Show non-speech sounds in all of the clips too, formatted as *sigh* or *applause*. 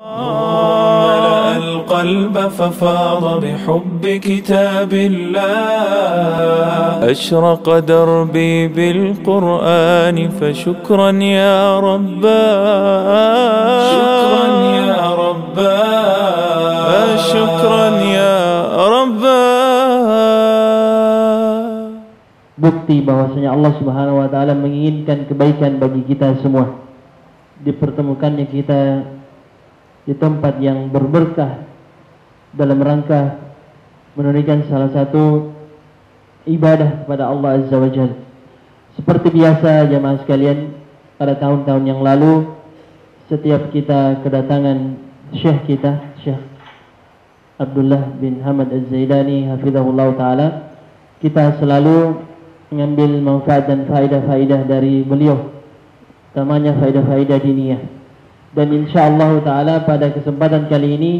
ملأ القلب ففاض بحب كتاب الله أشرق دربي بالقرآن فشكرا يا رباه شكرا يا رباه شكرا يا رباه bukti bahwasanya Allah Subhanahu wa taala menginginkan kebaikan bagi kita semua. Dipertemukannya kita di tempat yang berberkah dalam rangka menunaikan salah satu ibadah kepada Allah Azza wa Jalla. Seperti biasa jemaah sekalian, pada tahun-tahun yang lalu setiap kita kedatangan syekh kita, Syekh Abdullah bin Hamad Az-Zaidani hafizahullah taala, kita selalu mengambil manfaat dan faedah-faedah dari beliau. Utamanya faedah-faedah diniyah. dan insyaallah taala pada kesempatan kali ini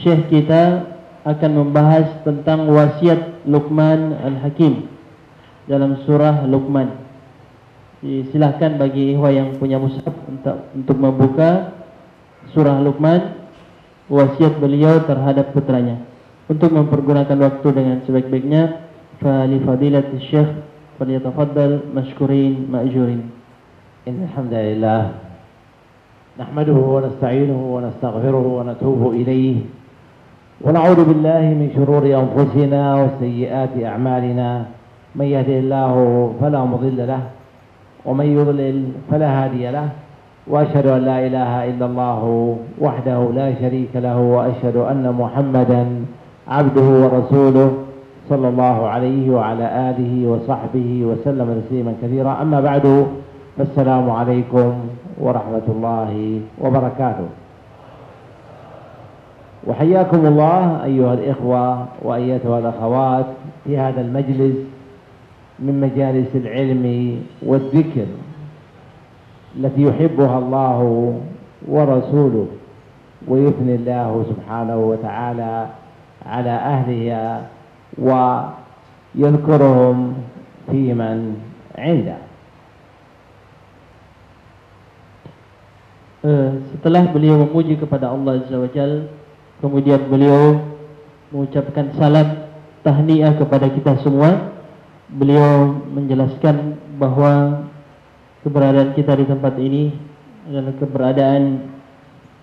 syekh kita akan membahas tentang wasiat Luqman al-Hakim dalam surah Luqman. Silakan bagi ikhwan yang punya mushaf untuk untuk membuka surah Luqman wasiat beliau terhadap putranya untuk mempergunakan waktu dengan sebaik-baiknya fa li fadilati syekh falyatafaddal mashkurin ma'jurin. Alhamdulillah نحمده ونستعينه ونستغفره ونتوب إليه ونعوذ بالله من شرور أنفسنا وسيئات أعمالنا. من يهده الله فلا مضل له ومن يضلل فلا هادي له وأشهد أن لا إله إلا الله وحده لا شريك له وأشهد أن محمدا عبده ورسوله صلى الله عليه وعلى آله وصحبه وسلم تسليما كثيرا. أما بعد فالسلام عليكم ورحمة الله وبركاته. وحياكم الله أيها الإخوة وأيتها الأخوات في هذا المجلس من مجالس العلم والذكر التي يحبها الله ورسوله ويثني الله سبحانه وتعالى على أهلها ويذكرهم في من عنده. Setelah beliau memuji kepada Allah Azza wa Jal kemudian beliau mengucapkan salam tahniah kepada kita semua. Beliau menjelaskan bahwa keberadaan kita di tempat ini adalah keberadaan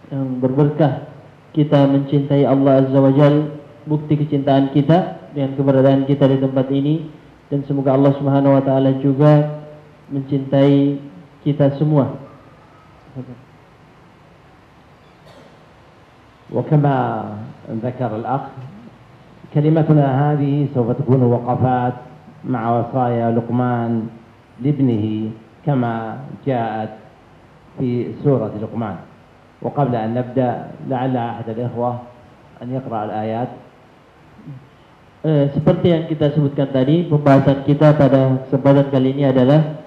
yang berberkah. Kita mencintai Allah Azza wa Jal bukti kecintaan kita dengan keberadaan kita di tempat ini. Dan semoga Allah Subhanahu wa taala juga mencintai kita semua. وكما ذكر الأخ كلمتنا هذه سوف تكون وقفات مع وصايا لقمان لابنه كما جاءت في سورة لقمان وقبل أن نبدأ لعل أحد الإخوة أن يقرأ الآيات Eh, seperti yang kita sebutkan tadi, pembahasan kita pada kesempatan kali ini adalah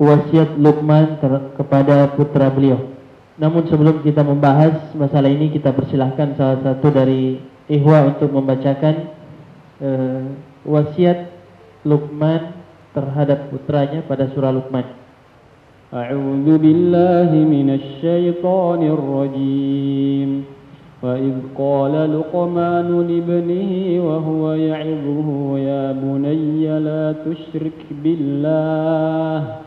wasiat Luqman kepada putra beliau. Namun sebelum kita membahas masalah ini kita persilahkan salah satu dari Ihwa untuk membacakan eh, wasiat Luqman terhadap putranya pada surah Luqman. A'udzu billahi minasy syaithanir rajim. Wa idh qala Luqman li ibnihi wa huwa ya'idhuhu ya bunayya la tusyrik billah.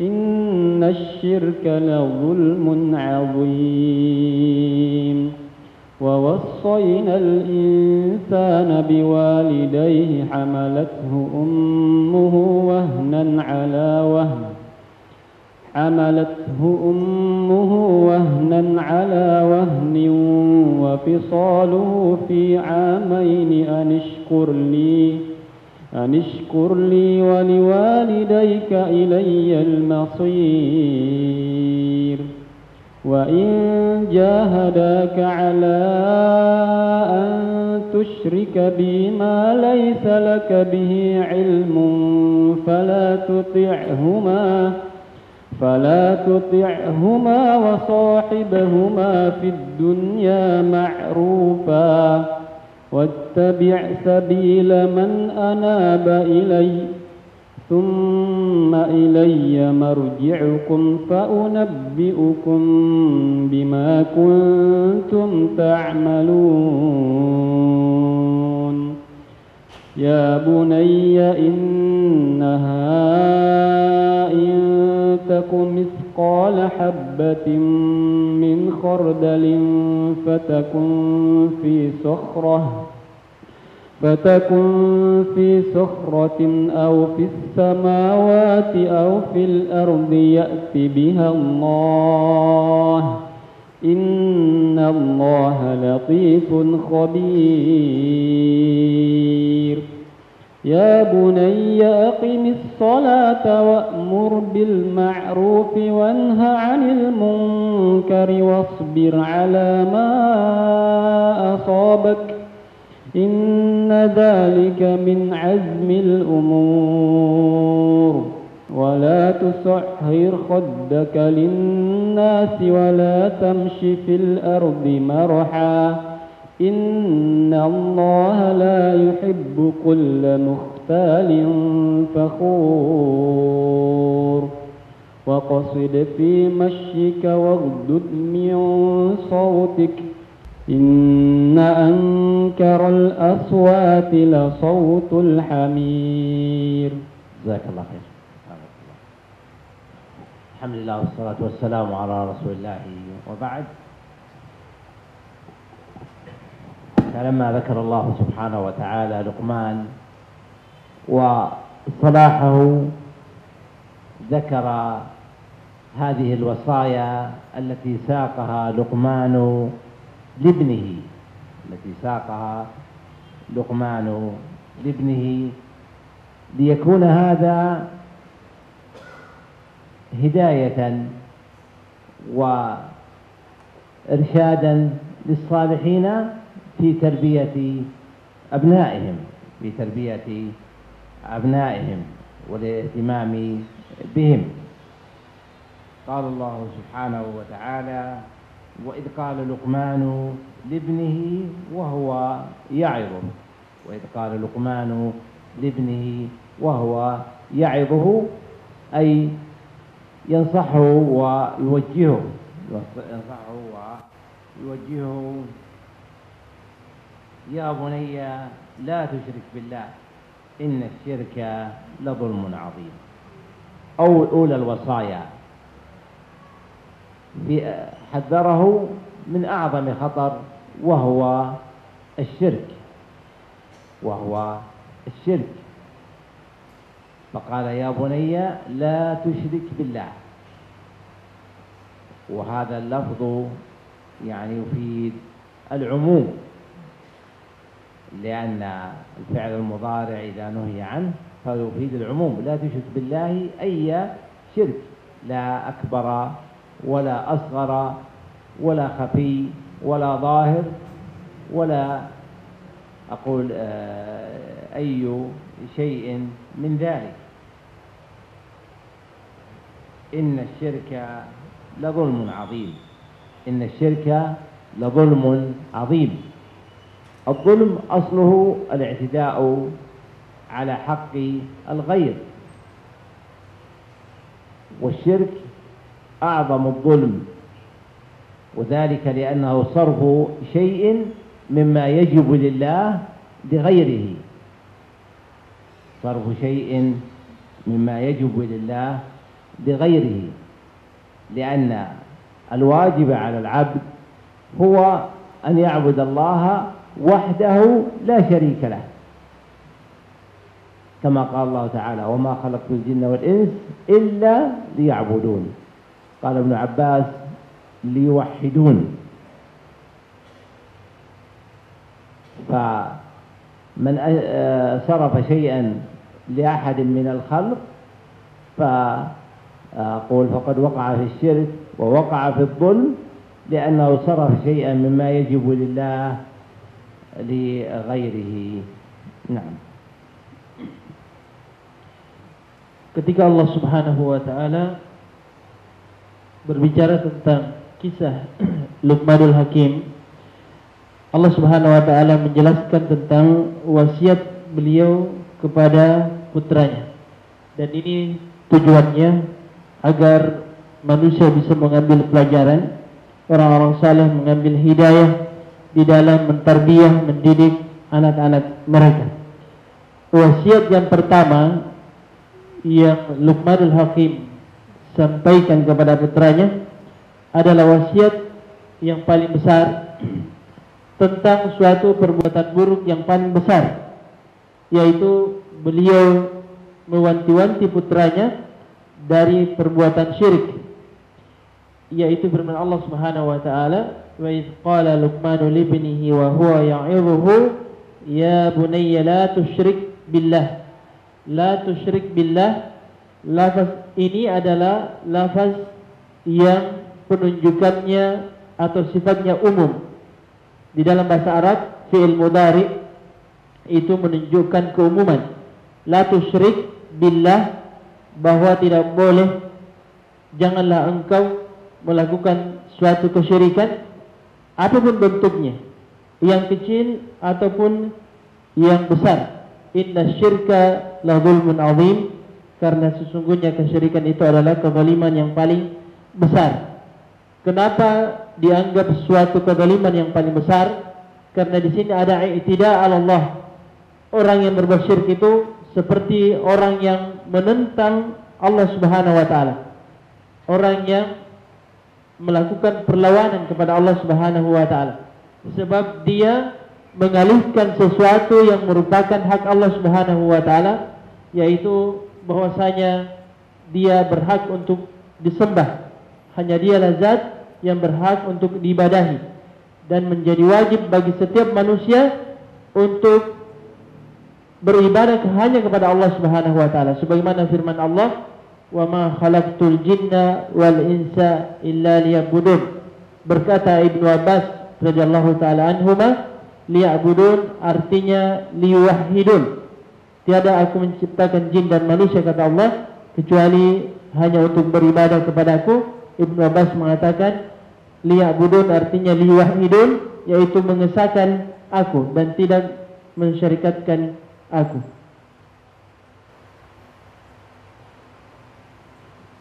إن الشرك لظلم عظيم. ووصينا الإنسان بوالديه حملته أمه وهنا على وهن. حملته أمه وهنا على وهن. وفصاله في عامين أن اشكر لي أن اشكر لي ولوالديك إلي المصير. وإن جاهداك على أن تشرك بي ما ليس لك به علم فلا تطعهما فلا تطعهما وصاحبهما في الدنيا معروفا. واتبع سبيل من أناب إلي ثم إلي مرجعكم فأنبئكم بما كنتم تعملون. يا بني إنها إن تك مثقال حبة من خردل فتكن في صخرة فتكن في صخرة أو في السماوات أو في الأرض يأت بها الله. إن الله لطيف خبير. يا بني أقم الصلاة وأمر بالمعروف وانه عن المنكر واصبر على ما أصابك إن ذلك من عزم الأمور ولا تسعر خدك للناس ولا تمش في الأرض مرحا إن الله لا يحب كل مختال فخور وقصد في مشيك واغدد من صوتك إن أنكر الأصوات لصوت الحمير جزاك الله خير. الحمد لله والصلاة والسلام على رسول الله وبعد. فلما ذكر الله سبحانه وتعالى لقمان وصلاحه ذكر هذه الوصايا التي ساقها لقمان لابنه التي ساقها لقمان لابنه ليكون هذا هداية وإرشادا للصالحين في تربية أبنائهم في تربية أبنائهم والاهتمام بهم. قال الله سبحانه وتعالى وإذ قال لقمان لابنه وهو يعظه. وإذ قال لقمان لابنه وهو يعظه أي ينصحه ويوجهه. ينصحه ويوجهه يا بني لا تشرك بالله إن الشرك لظلم عظيم. أو أولى الوصايا. حذره من أعظم خطر وهو الشرك. وهو الشرك. فقال يا بني لا تشرك بالله. وهذا اللفظ يعني يفيد العموم. لأن الفعل المضارع إذا نهي عنه فيفيد العموم. لا تشرك بالله أي شرك. لا أكبر ولا أصغر ولا خفي ولا ظاهر ولا أقول آه، أي شيء من ذلك. إن الشرك لظلم عظيم. إن الشرك لظلم عظيم. الظلم أصله الاعتداء على حق الغير. والشرك أعظم الظلم وذلك لأنه صرف شيء مما يجب لله لغيره. صرف شيء مما يجب لله لغيره لأن الواجب على العبد هو أن يعبد الله وحده لا شريك له. كما قال الله تعالى وما خلقت الجن والإنس إلا ليعبدون قال ابن عباس ليوحدون فمن صرف شيئا لأحد من الخلق فأقول فقد وقع في الشرك ووقع في الظلم لأنه صرف شيئا مما يجب لله لغيره نعم ketika Allah Subhanahu wa taala berbicara tentang kisah *clears throat* Luqmanul Hakim Allah Subhanahu wa taala menjelaskan tentang wasiat beliau kepada putranya dan ini tujuannya agar manusia bisa mengambil pelajaran orang-orang saleh mengambil hidayah di dalam mentarbiah mendidik anak-anak mereka. Wasiat yang pertama yang Luqmanul Hakim sampaikan kepada putranya adalah wasiat yang paling besar *clears throat* tentang suatu perbuatan buruk yang paling besar yaitu beliau mewanti-wanti putranya dari perbuatan syirik yaitu firman Allah Subhanahu wa taala wa iz qala luqman li ibnihi wa huwa ya'idhuhu ya bunayya la tusyrik billah lafaz ini adalah lafaz yang penunjukannya atau sifatnya umum. Di dalam bahasa Arab, fi'il mudari itu menunjukkan keumuman. La tusyrik billah bahwa tidak boleh janganlah engkau melakukan suatu kesyirikan apa pun bentuknya, yang kecil ataupun yang besar. Inna syirka la zulmun azim karena sesungguhnya kesyirikan itu adalah kezaliman yang paling besar. Kenapa dianggap suatu kezaliman yang paling besar? Karena di sini ada i'tida Allah. Orang yang berbuat syirik itu seperti orang yang menentang Allah Subhanahu wa taala. Orang yang melakukan perlawanan kepada Allah Subhanahu wa taala. Sebab dia mengalihkan sesuatu yang merupakan hak Allah Subhanahu wa taala yaitu bahwasanya dia berhak untuk disembah. Hanya dialah zat yang berhak untuk diibadahi. Dan menjadi wajib bagi setiap manusia untuk beribadah hanya kepada Allah Subhanahu wa taala. Sebagaimana firman Allah wa ma khalaqtul jinna wal insa illa liya'budun. Berkata Ibnu Abbas radhiyallahu taala anhuma liya'budun artinya liwahidun. Tiada aku menciptakan jin dan manusia kata Allah kecuali hanya untuk beribadah kepadaku Ibnu Abbas mengatakan liya'budun artinya liwahidun yaitu mengesahkan aku dan tidak mensyarikatkan aku.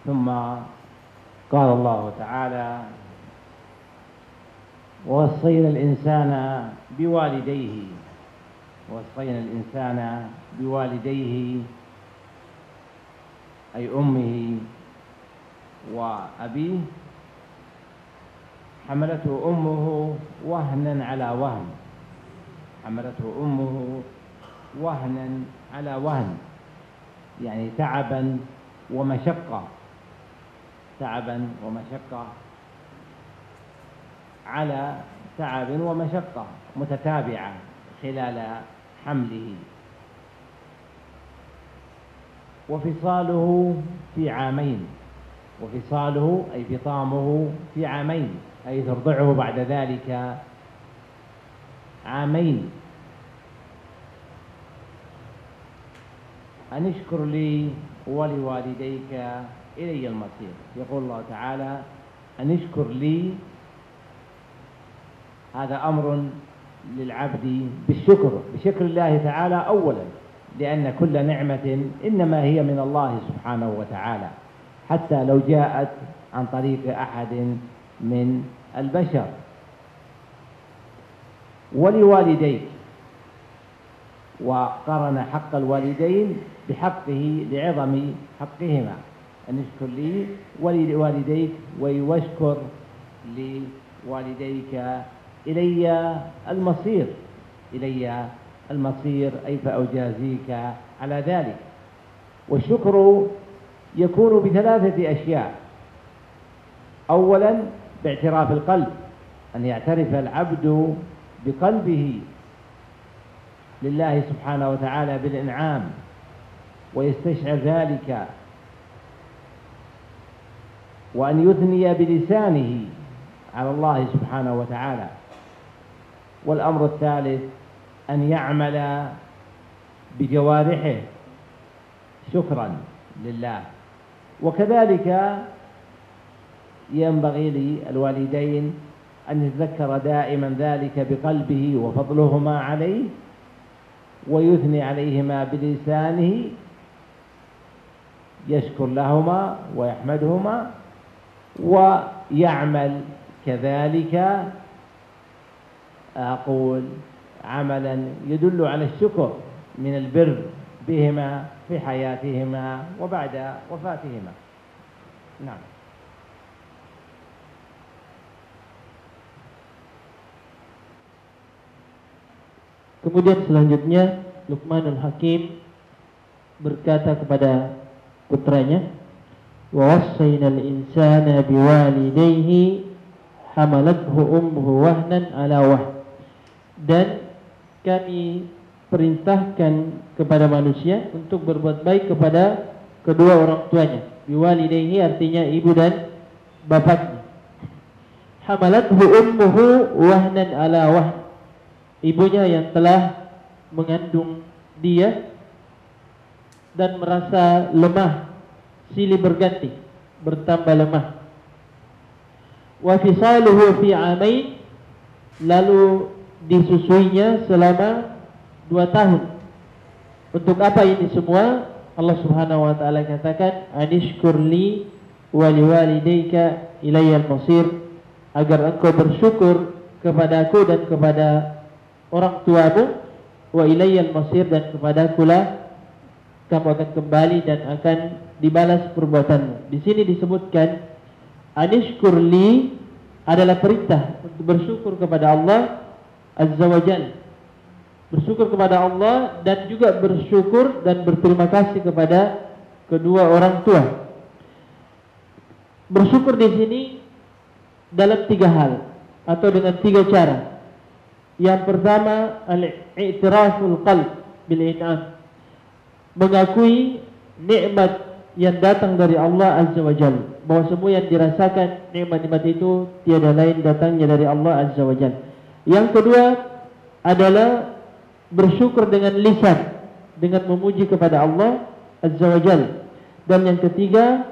ثم قال الله تعالى ووصينا الإنسان بوالديه وصينا الإنسان بوالديه أي أمه وأبيه حملته أمه وهنا على وهن حملته أمه وهنا على وهن يعني تعبا ومشقة. تعبا ومشقة. على تعب ومشقة متتابعة خلال حمله. وفصاله في عامين. وفصاله أي فطامه في عامين أي ترضعه بعد ذلك عامين. أن اشكر لي ولوالديك إلي المصير. يقول الله تعالى أن اشكر لي هذا أمر للعبد بالشكر بشكر الله تعالى أولا لأن كل نعمة إنما هي من الله سبحانه وتعالى حتى لو جاءت عن طريق أحد من البشر. ولوالديك وقرن حق الوالدين بحقه لعظم حقهما. أن يشكر لي ولوالديك ويشكر لوالديك إلي المصير إلي المصير أي فأجازيك على ذلك. والشكر يكون بثلاثة أشياء. أولا باعتراف القلب أن يعترف العبد بقلبه لله سبحانه وتعالى بالإنعام ويستشعر ذلك وأن يثني بلسانه على الله سبحانه وتعالى. والأمر الثالث أن يعمل بجوارحه شكرا لله. وكذلك ينبغي للوالدين أن يتذكر دائما ذلك بقلبه وفضلهما عليه ويثني عليهما بلسانه يشكر لهما ويحمدهما ويعمل كذلك. أقول عملا يدل على الشكر من البر بهما في حياتهما وبعد وفاتهما. نعم. Kemudian selanjutnya Luqmanul Hakim berkata kepada putranya wasainal insana biwalidayhi hamalathu ummuhu wahnan ala wah dan kami perintahkan kepada manusia untuk berbuat baik kepada kedua orang tuanya. Biwalidayhi artinya ibu dan bapaknya. Hamalathu ummuhu wahnan ala wah ibunya yang telah mengandung dia dan merasa lemah silih berganti bertambah lemah. Wa fisaluhu fi amain lalu disusuinya selama dua tahun. Untuk apa ini semua? Allah Subhanahu wa taala katakan anishkurli wa liwalidayka ilayya al-masir agar engkau bersyukur kepadaku dan kepada orang tuamu wa ilayya al-masir dan kepadakulah kamu akan kembali dan akan dibalas perbuatanmu. Di sini disebutkan anishkurli adalah perintah untuk bersyukur kepada Allah Azza wa. Bersyukur kepada Allah dan juga bersyukur dan berterima kasih kepada kedua orang tua. Bersyukur di sini dalam tiga hal atau dengan tiga cara. Yang pertama al-i'tiraful qalb bil mengakui nikmat yang datang dari Allah Azza wa Jal. Bahwa semua yang dirasakan nikmat-nikmat itu tiada lain datangnya dari Allah Azza wa Jal. Yang kedua adalah bersyukur dengan lisan dengan memuji kepada Allah Azza wa Jal. Dan yang ketiga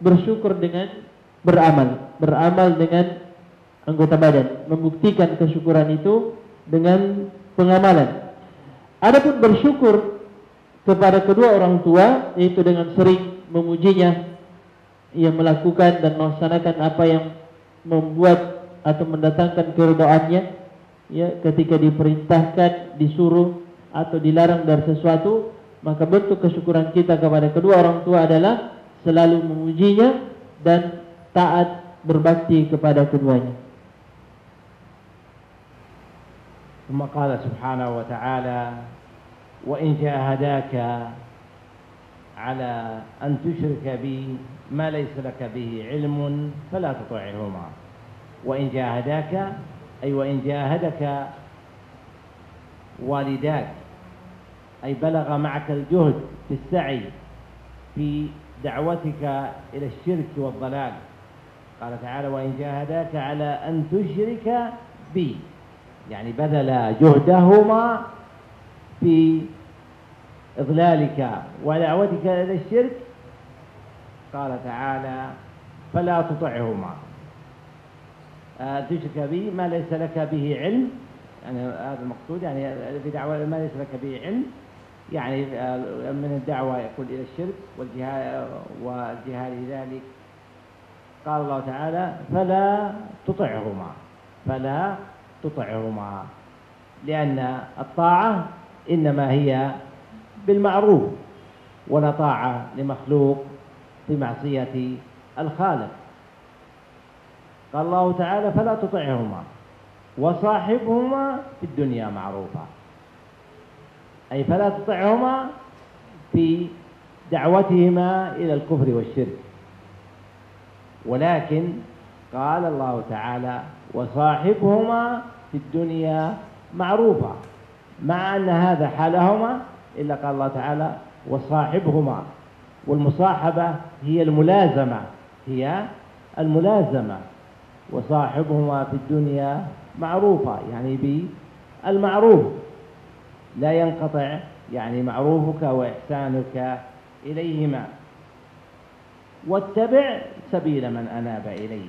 bersyukur dengan beramal beramal dengan anggota badan membuktikan kesyukuran itu dengan pengamalan. Adapun bersyukur kepada kedua orang tua yaitu dengan sering memujinya ia melakukan dan melaksanakan apa yang membuat atau mendatangkan keridaannya ya ketika diperintahkan disuruh atau dilarang dari sesuatu maka bentuk kesyukuran kita kepada kedua orang tua adalah selalu memujinya dan taat berbakti kepada keduanya. ثم قال سبحانه وتعالى وإن جاهداك على أن تشرك بي ما ليس لك به علم فلا تطعهما. وإن جاهداك أي وإن جاهدك والداك أي بلغ معك الجهد في السعي في دعوتك إلى الشرك والضلال. قال تعالى وإن جاهداك على أن تشرك بي. يعني بذل جهدهما في إضلالك ودعوتك إلى الشرك قال تعالى فلا تطعهما. آه، تشرك به ما ليس لك به علم. يعني هذا المقصود يعني في دعوة ما ليس لك به علم. يعني آه، من الدعوة يقول إلى الشرك والجهاد والجهاد لذلك. قال الله تعالى فلا تطعهما. فلا تطعهما. لأن الطاعة إنما هي بالمعروف ولا طاعة لمخلوق في معصية الخالق. قال الله تعالى فلا تطعهما وصاحبهما في الدنيا معروفا. أي فلا تطعهما في دعوتهما إلى الكفر والشرك. ولكن قال الله تعالى وصاحبهما في الدنيا معروفا. مع أن هذا حالهما إلا قال الله تعالى وصاحبهما. والمصاحبة هي الملازمة هي الملازمة. وصاحبهما في الدنيا معروفة يعني بالمعروف. لا ينقطع يعني معروفك وإحسانك إليهما. واتبع سبيل من أناب إليه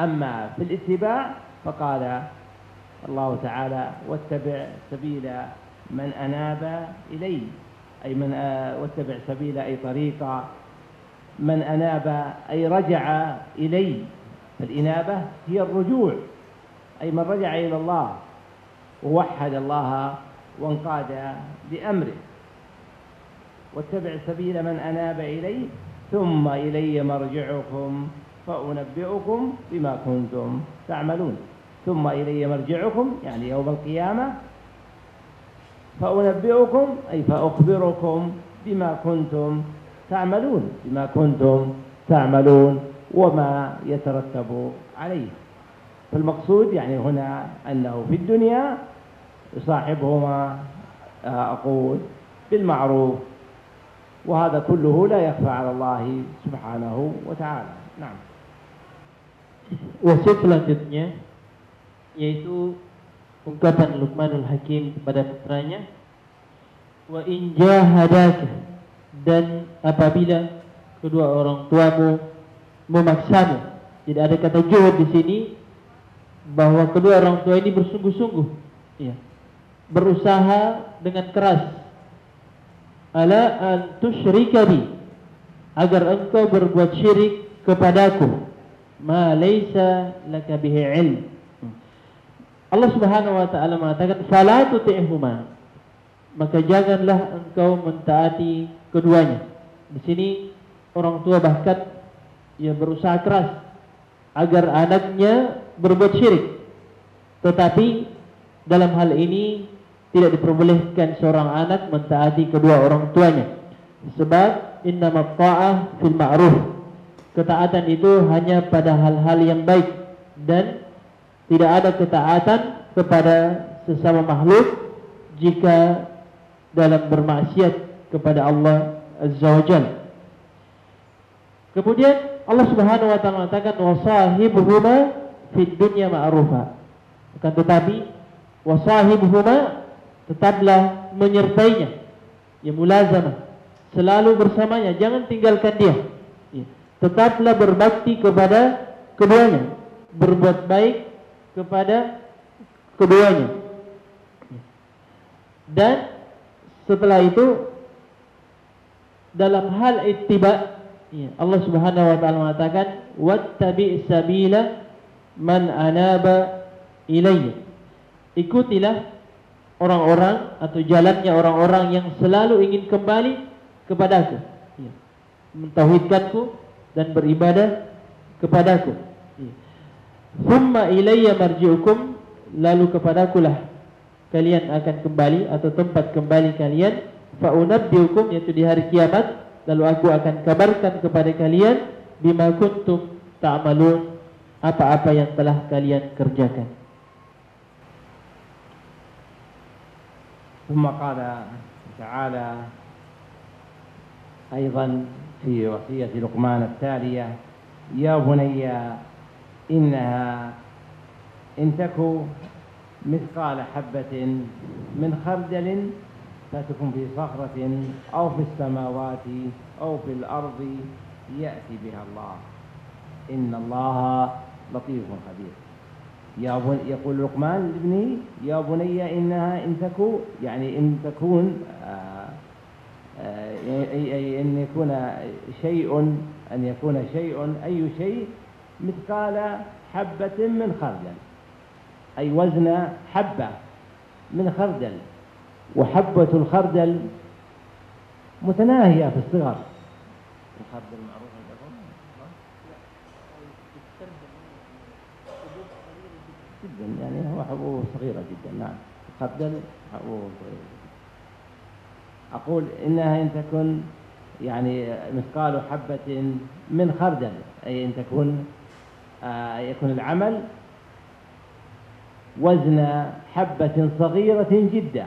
أما في الاتباع فقال الله تعالى واتبع سبيل من أناب إليه أي من واتبع سبيل أي طريق. من أناب أي رجع إلي. فالإنابة هي الرجوع أي من رجع إلى الله ووحد الله وانقاد لأمره واتبع سبيل من أناب إلي ثم إلي مرجعكم فأنبئكم بما كنتم تعملون. ثم إلي مرجعكم يعني يوم القيامة فأنبئكم أي فأخبركم بما كنتم تعملون بما كنتم تعملون وما يترتب عليه. فالمقصود يعني هنا أنه في الدنيا يصاحبهما أقول بالمعروف وهذا كله لا يخفى على الله سبحانه وتعالى. نعم. wasiat selanjutnya yaitu ungkapan Luqmanul Hakim kepada putranya wa in jahadaka dan apabila kedua orang tuamu memaksamu tidak ada kata juhud di sini bahwa kedua orang tua ini bersungguh-sungguh ya berusaha dengan keras ala an tusyrika bi agar engkau berbuat syirik kepadaku ma laysa laka bihi ilm Allah Subhanahu wa taala mengatakan fala tuti'huma maka janganlah engkau mentaati keduanya di sini orang tua bahkan ia berusaha keras agar anaknya berbuat syirik. Tetapi dalam hal ini tidak diperbolehkan seorang anak mentaati kedua orang tuanya. Sebab inna ta'ah fil ma'ruf. Ketaatan itu hanya pada hal-hal yang baik dan tidak ada ketaatan kepada sesama makhluk jika dalam bermaksiat kepada Allah Azza wa. Kemudian Allah Subhanahu wa taala mengatakan wasahibuhuma fid dunya ma'rufa. Akan tetapi wasahibuhuma tetaplah menyertainya. Ya mulazamah. Selalu bersamanya, jangan tinggalkan dia. Tetaplah berbakti kepada keduanya, berbuat baik kepada keduanya. Ya. Dan setelah itu dalam hal ittiba Ya, Allah Subhanahu wa taala mengatakan wattabi sabila man anaba ilayya. Ikutilah orang-orang atau jalannya orang-orang yang selalu ingin kembali kepadaku. Ya. Mentauhidkanku dan beribadah kepadaku. Ya. Thumma ilayya marji'ukum lalu kepadakulah kalian akan kembali atau tempat kembali kalian fa unabbiukum yaitu di hari kiamat lalu aku akan kabarkan kepada kalian bima kuntum ta'malun apa-apa yang telah kalian kerjakan. ثم قال تعالى أيضا في وصية لقمان التالية يا بني إنها إن تكو مثقال حبة من خردل فتكن في صخرة أو في السماوات أو في الأرض يأتي بها الله. إن الله لطيف خبير. يا بن يقول لقمان لابنه يا بني إنها إن تكون يعني إن تكون آه، آه، أي أن يكون شيء أن يكون شيء أي شيء مثقال حبة من خردل. أي وزن حبة من خردل. وحبة الخردل متناهية في الصغر. الخردل معروف جدا يعني هو حبوب صغيرة جدا نعم. الخردل حبوب صغيرة جدا. أقول إنها إن تكن يعني مثقال حبة من خردل أي إن تكون يكون العمل وزن حبة صغيرة جدا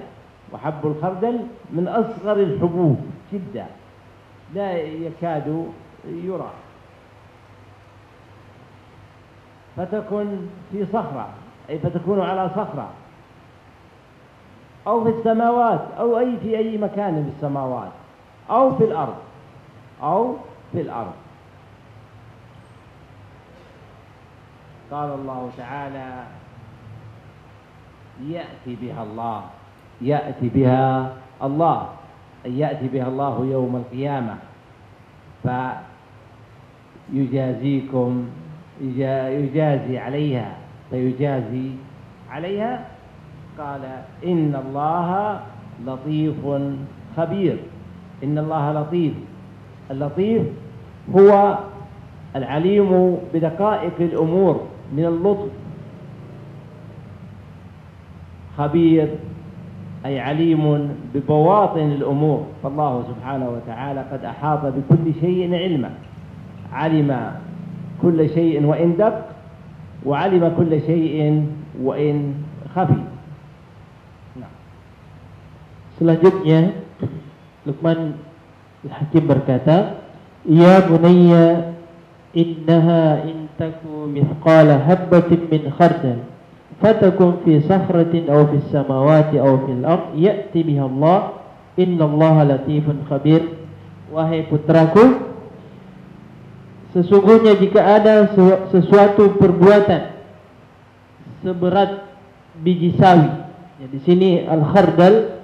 وحب الخردل من أصغر الحبوب جدا لا يكاد يرى. فتكن في صخرة أي فتكون على صخرة أو في السماوات أو أي في أي مكان في السماوات أو في الأرض أو في الأرض. قال الله تعالى يأتي بها الله يأتي بها الله أي يأتي بها الله يوم القيامة. يجازيكم يجازي عليها. فيجازي عليها قال إن الله لطيف خبير. إن الله لطيف. اللطيف هو العليم بدقائق الأمور. من اللطف. خبير أي عليم ببواطن الأمور. فالله سبحانه وتعالى قد أحاط بكل شيء علما. علم كل شيء وإن دق وعلم كل شيء وإن خفي. Selanjutnya Luqman Al-Hakim berkata Ya bunayya innaha تكو مثقال هبة من خردل فتكن في صخرة أو في السماوات أو في الأرض يأتي بها الله إن الله لطيف خبير Wahai putraku Sesungguhnya jika ada sesuatu perbuatan seberat biji sawi. Ya, di sini al-khardal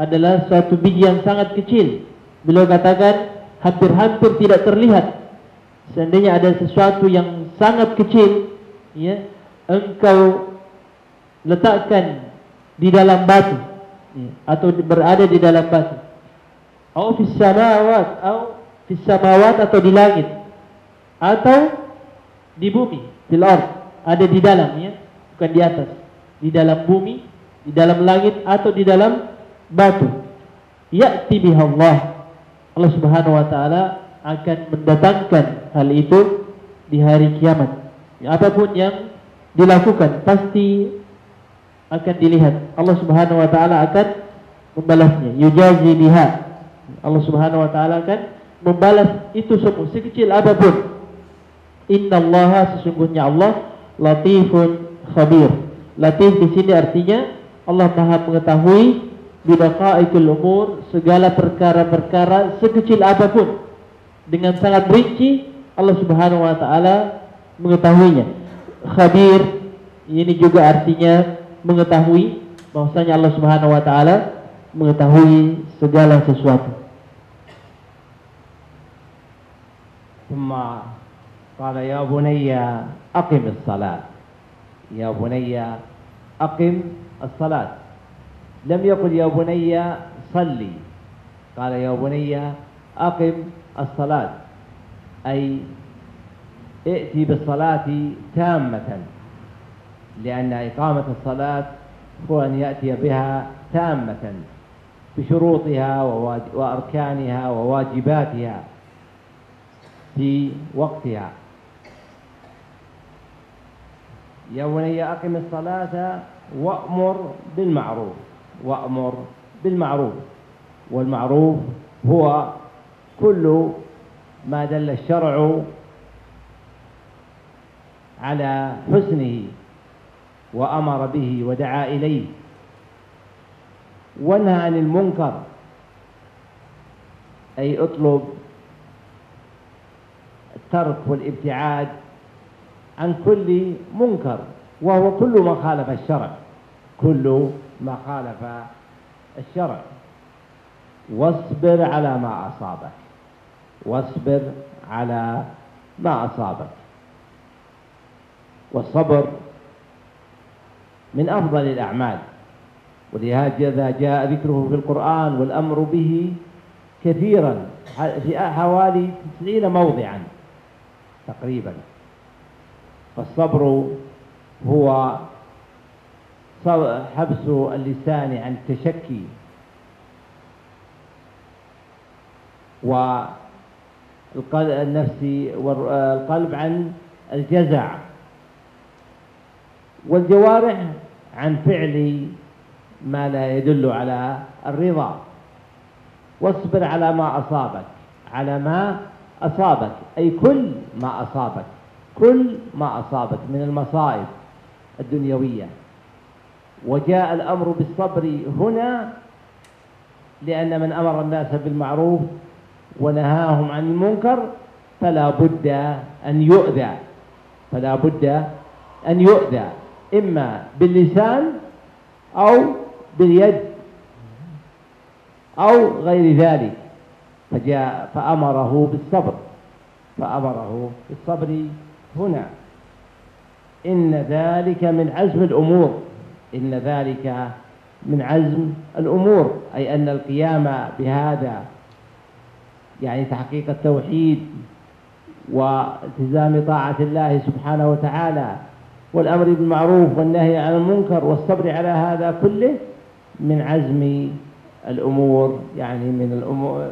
adalah suatu biji yang sangat kecil. Beliau katakan hampir-hampir tidak terlihat. Seandainya ada sesuatu yang sangat kecil, ya, engkau letakkan di dalam batu ya, atau berada di dalam batu. Atau di samawat, atau di samawat atau di langit, atau di bumi, ard, ada di dalam, ya, bukan di atas, di dalam bumi, di dalam langit atau di dalam batu ya'ti biha Allah Allah Subhanahu wa taala akan mendatangkan hal itu di hari kiamat. Ya, apa pun yang dilakukan pasti akan dilihat. Allah Subhanahu wa taala akan membalasnya. Yujazi biha. Allah Subhanahu wa taala akan membalas itu semua sekecil apa pun. Innallaha sesungguhnya Allah latifun khabir. Latif di sini artinya Allah Maha mengetahui bidaqaiqil umur segala perkara-perkara sekecil apa pun. Dengan sangat rinci Allah Subhanahu wa taala mengetahuinya. Khabir ini juga artinya mengetahui bahwasanya Allah Subhanahu wa taala mengetahui segala sesuatu. ثم قال يا بني أقم الصلاة يا بني أقم الصلاة لم يقل يا بني صلي قال يا بني أقم الصلاة أي ائتي بالصلاة تامة لأن إقامة الصلاة هو أن يأتي بها تامة بشروطها وأركانها وواجباتها في وقتها. يا بني أقم الصلاة وأمر بالمعروف وأمر بالمعروف والمعروف هو كل ما دل الشرع على حسنه وأمر به ودعا إليه. ونهى عن المنكر أي أطلب الترك والابتعاد عن كل منكر وهو كل ما خالف الشرع كل ما خالف الشرع. واصبر على ما أصابك. واصبر على ما أصابك. والصبر من أفضل الأعمال. ولهذا جاء ذكره في القرآن والأمر به كثيرا في حوالي تسعين موضعا تقريبا. فالصبر هو حبس اللسان عن التشكي. والنفس والقلب عن الجزع. والجوارح عن فعل ما لا يدل على الرضا. واصبر على ما أصابك. على ما أصابك. أي كل ما أصابك. كل ما أصابك من المصائب الدنيوية. وجاء الأمر بالصبر هنا لأن من أمر الناس بالمعروف ونهاهم عن المنكر فلا بد أن يؤذى. فلا بد أن يؤذى. إما باللسان أو باليد أو غير ذلك. فجاء فأمره بالصبر. فأمره بالصبر هنا. إن ذلك من عزم الأمور. إن ذلك من عزم الأمور. أي أن القيام بهذا يعني تحقيق التوحيد والتزام طاعة الله سبحانه وتعالى والأمر بالمعروف والنهي عن المنكر والصبر على هذا كله من عزم الأمور يعني من الأمور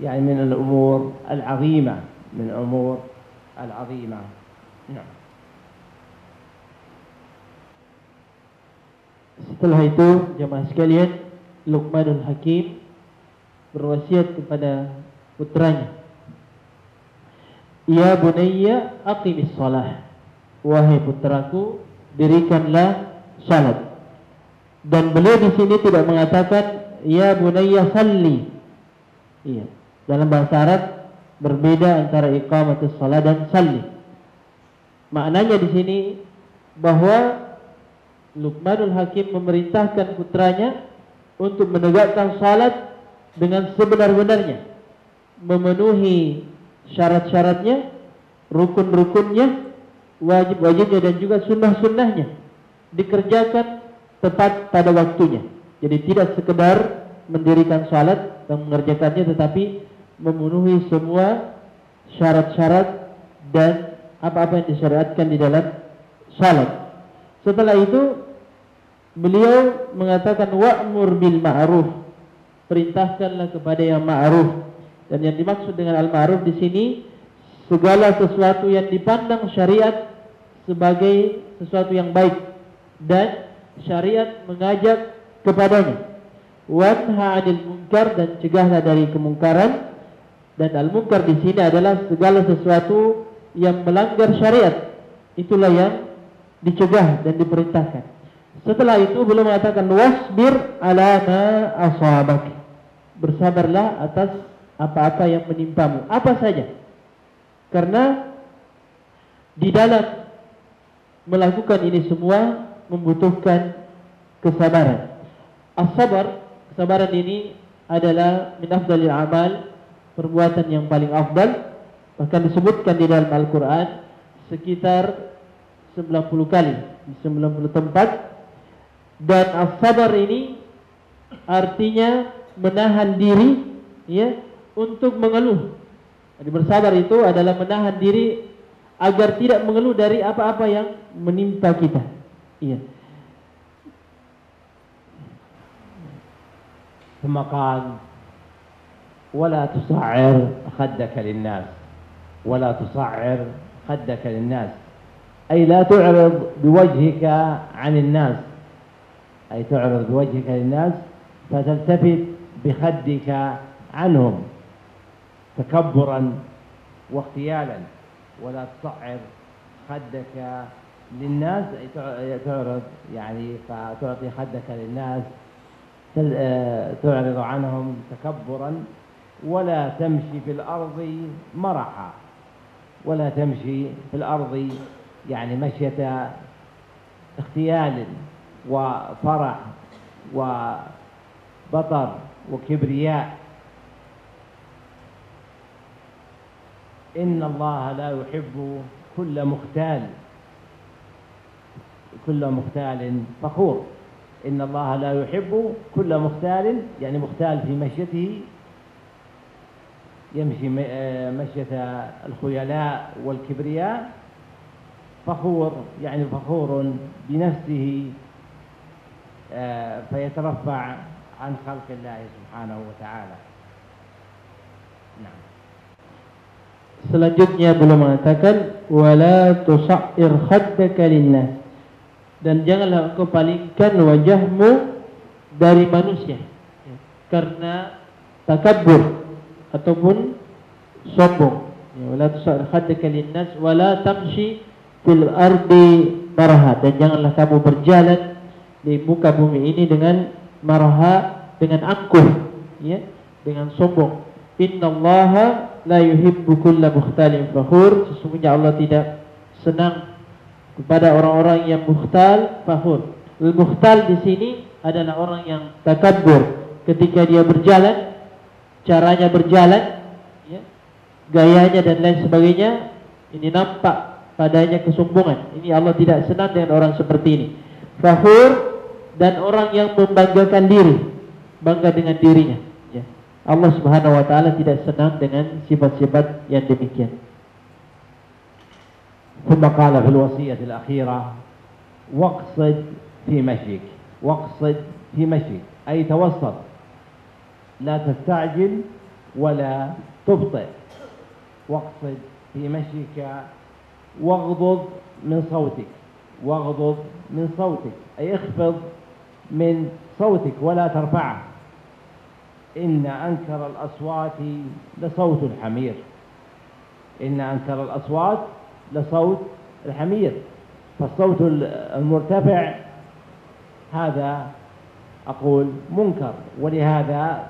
يعني من الأمور العظيمة من الأمور العظيمة. نعم. Setelah itu jemaah sekalian Luqmanul Hakim berwasiat kepada putranya. Ya bunayya aqimis salah Wahai putraku dirikanlah salat Dan beliau di sini tidak mengatakan Ya bunayya salli. Iya. Dalam bahasa Arab berbeda antara iqamatus salat dan salli. Maknanya di sini bahwa Luqmanul Hakim memerintahkan putranya untuk menegakkan salat dengan sebenar-benarnya memenuhi syarat-syaratnya, rukun-rukunnya, wajib-wajibnya dan juga sunnah-sunnahnya dikerjakan tepat pada waktunya. Jadi tidak sekedar mendirikan salat dan mengerjakannya tetapi memenuhi semua syarat-syarat dan apa-apa yang disyariatkan di dalam salat. Setelah itu beliau mengatakan wa'mur bil ma'ruf. Perintahkanlah kepada yang ma'ruf dan yang dimaksud dengan al-ma'ruf di sini segala sesuatu yang dipandang syariat sebagai sesuatu yang baik dan syariat mengajak kepadanya. Wanha 'anil munkar dan cegahlah dari kemungkaran dan al-munkar di sini adalah segala sesuatu yang melanggar syariat. Itulah yang dicegah dan diperintahkan. Setelah itu beliau mengatakan wasbir ala ma asabak. Bersabarlah atas apa-apa yang menimpamu, apa saja. Karena di dalam melakukan ini semua membutuhkan kesabaran. As-sabar, kesabaran ini adalah min afdalil amal, perbuatan yang paling afdal. Bahkan disebutkan di dalam Al-Qur'an sekitar 90 kali, di 90 tempat. Dan as-sabar ini artinya menahan diri ya untuk mengeluh. Jadi bersabar itu adalah menahan diri agar tidak mengeluh dari apa-apa yang menimpa kita. Iya. ثم قال ولا تصعر خدك للناس ولا تصعر خدك للناس أي لا تعرض بوجهك عن الناس أي تعرض بوجهك للناس فتلتفت بخدك عنهم تكبرا واختيالا ولا تصعر خدك للناس تعرض يعني فتعطي خدك للناس آه، تعرض عنهم تكبرا. ولا تمشي في الأرض مرحا. ولا تمشي في الأرض يعني مشية اختيال وفرح وبطر وكبرياء. إن الله لا يحب كل مختال كل مختال فخور. إن الله لا يحب كل مختال يعني مختال في مشيته يمشي مشية الخيلاء والكبرياء فخور يعني فخور بنفسه آه، فيترفع عن خلق الله سبحانه وتعالى. نعم. Selanjutnya beliau mengatakan wala tusair khaddaka linnas dan janganlah engkau palingkan wajahmu dari manusia. Karena takabbur ataupun sombong. Ya, wala tusair khaddaka linnas wala tamshi fil ardi marha dan janganlah kamu berjalan di muka bumi ini dengan marha dengan angkuh ya dengan sombong innallaha la yuhibbu kulla mukhtalin fakhur sesungguhnya Allah tidak senang kepada orang-orang yang mukhtal fakhur al-mukhtal di sini adalah orang yang takabbur ketika dia berjalan caranya berjalan ya gayanya dan lain sebagainya, ini nampak padanya kesombongan. Ini Allah tidak senang dengan orang seperti ini. Fahur dan orang yang membanggakan diri, bangga dengan dirinya. Allah Subhanahu Wa Taala tidak senang dengan sifat-sifat yang demikian. ثم قال في الوصية الأخيرة واقصد في مشيك واقصد في مشيك أي توسط لا تستعجل ولا تبطئ واقصد في مشيك واغضض من صوتك واغضض من صوتك أي اخفض من صوتك ولا ترفعه إن أنكر الأصوات لصوت الحمير. إن أنكر الأصوات لصوت الحمير. فالصوت المرتفع هذا أقول منكر. ولهذا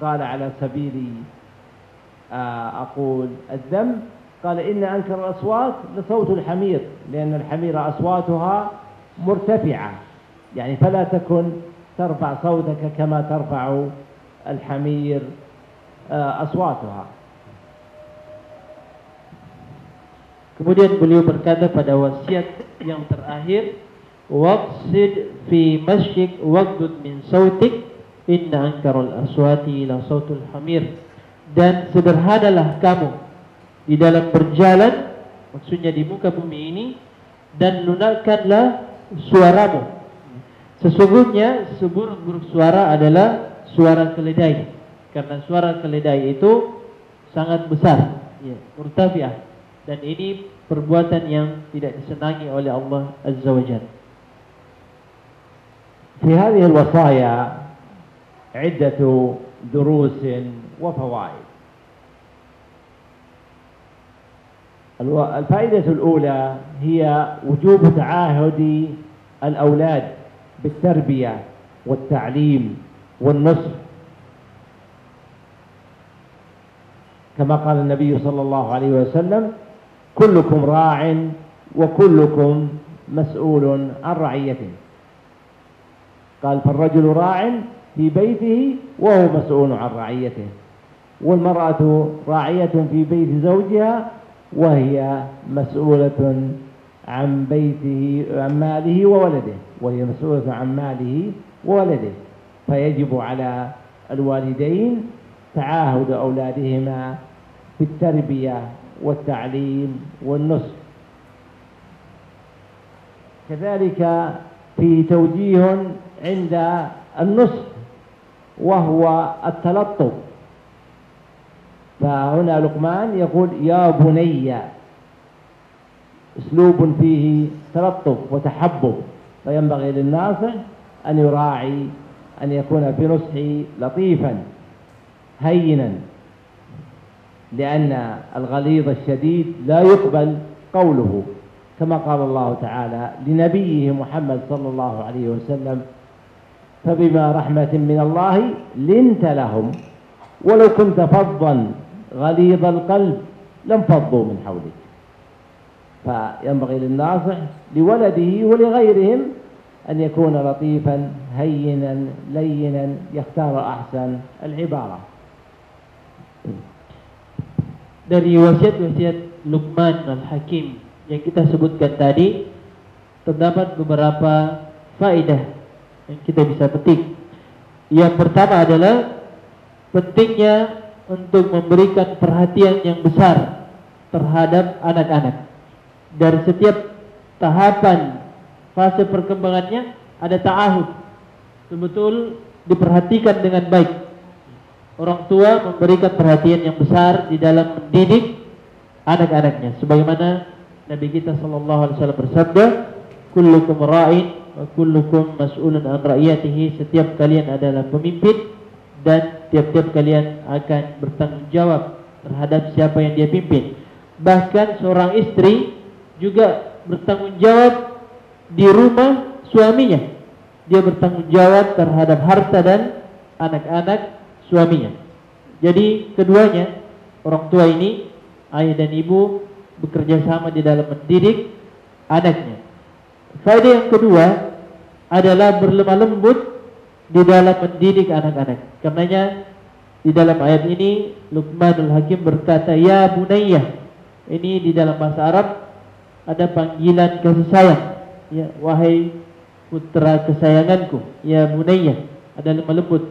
قال على سبيل آه، أقول الذم قال إن أنكر الأصوات لصوت الحمير لأن الحمير أصواتها مرتفعة. يعني فلا تكن ترفع صوتك كما ترفع الحمير آه، أصواتها Kemudian beliau berkata pada wasiat yang terakhir, "Waqsid fi masyik waqdud min sautik, inna ankarul aswati la sautul hamir." Dan sederhanalah kamu di dalam berjalan, maksudnya di muka bumi ini, dan lunakkanlah suaramu. Sesungguhnya seburuk-buruk suara adalah suara keledai. Karena suara keledai itu sangat besar, ya, murtafiah dan ini perbuatan yang tidak disenangi oleh Allah Azza wa Jalla. في هذه الوصايا عدة دروس وفوائد. الفائدة الأولى هي وجوب تعاهد الأولاد بالتربية والتعليم والنصح. كما قال النبي صلى الله عليه وسلم كلكم راع وكلكم مسؤول عن رعيته. قال فالرجل راع في بيته وهو مسؤول عن رعيته والمرأة راعية في بيت زوجها وهي مسؤولة عن بيته عن ماله وولده وهي مسؤولة عن ماله وولده. فيجب على الوالدين تعاهد أولادهما في التربية والتعليم والنصح. كذلك في توجيه عند النصح وهو التلطف. فهنا لقمان يقول يا بني أسلوب فيه تلطف وتحبب فينبغي للناصح أن يراعي أن يكون في نصحه لطيفا هينا لأن الغليظ الشديد لا يقبل قوله كما قال الله تعالى لنبيه محمد صلى الله عليه وسلم فبما رحمة من الله لنت لهم ولو كنت فظا غليظ القلب لم فضوا من حولك. فينبغي للناصح لولده ولغيرهم أن يكون لطيفا هينا لينا يختار أحسن العبارة dari wasiat-wasiat Luqman Al-Hakim yang kita sebutkan tadi terdapat beberapa faedah yang kita bisa petik. Yang pertama adalah pentingnya untuk memberikan perhatian yang besar terhadap anak-anak. Dari setiap tahapan fase perkembangannya ada ta'ahud. Betul diperhatikan dengan baik. Orang tua memberikan perhatian yang besar di dalam mendidik anak-anaknya. Sebagaimana Nabi kita sallallahu alaihi wasallam bersabda kullukum ra'in wa kullukum mas'ulun an ra'iyatihi. Setiap kalian adalah pemimpin dan tiap-tiap kalian akan bertanggung jawab terhadap siapa yang dia pimpin. Bahkan seorang istri juga bertanggung jawab di rumah suaminya dia bertanggung jawab terhadap harta dan anak-anak suaminya. Jadi keduanya orang tua ini ayah dan ibu bekerja sama di dalam mendidik anaknya. Faedah yang kedua adalah berlemah lembut di dalam mendidik anak-anak. Karenanya Di dalam ayat ini Luqmanul Hakim berkata ya bunayya. Ini di dalam bahasa Arab ada panggilan kasih sayang. Ya, wahai putra kesayanganku, ya bunayya. Ada lemah lembut.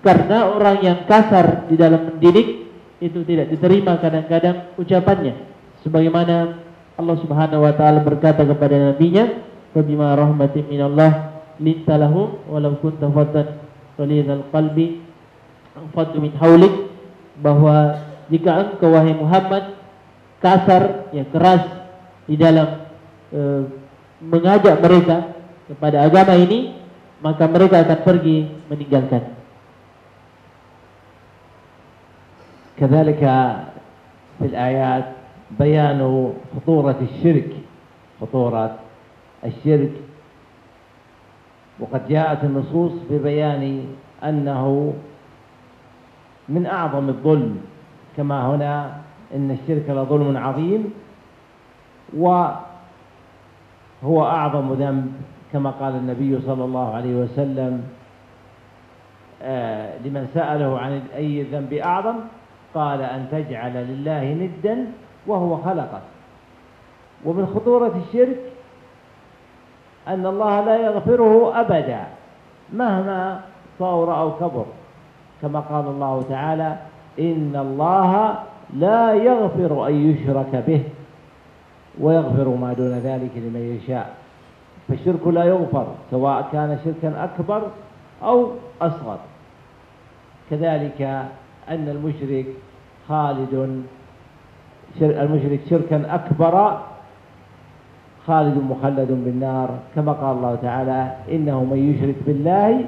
Karena orang yang kasar di dalam mendidik itu tidak diterima kadang-kadang ucapannya. Sebagaimana Allah Subhanahu wa taala berkata kepada nabinya, "Fabima rahmatin minallah lintalahum walau kunta faddan ghalidhal qalbi faddu min haulik" bahwa jika engkau wahai Muhammad kasar ya keras di dalam e, mengajak mereka kepada agama ini maka mereka akan pergi meninggalkan. كذلك في الآيات بيان خطورة الشرك خطورة الشرك وقد جاءت النصوص ببيان أنه من أعظم الظلم كما هنا إن الشرك لظلم عظيم وهو أعظم ذنب كما قال النبي صلى الله عليه وسلم آه، لمن سأله عن أي الذنب أعظم قال أن تجعل لله ندا وهو خلقك. ومن خطورة الشرك أن الله لا يغفره أبدا مهما صار أو كبر. كما قال الله تعالى إن الله لا يغفر أن يشرك به. ويغفر ما دون ذلك لمن يشاء. فالشرك لا يغفر سواء كان شركا أكبر أو أصغر. كذلك أن المشرك خالد المشرك شركا أكبر خالد مخلد بالنار. كما قال الله تعالى إنه من يشرك بالله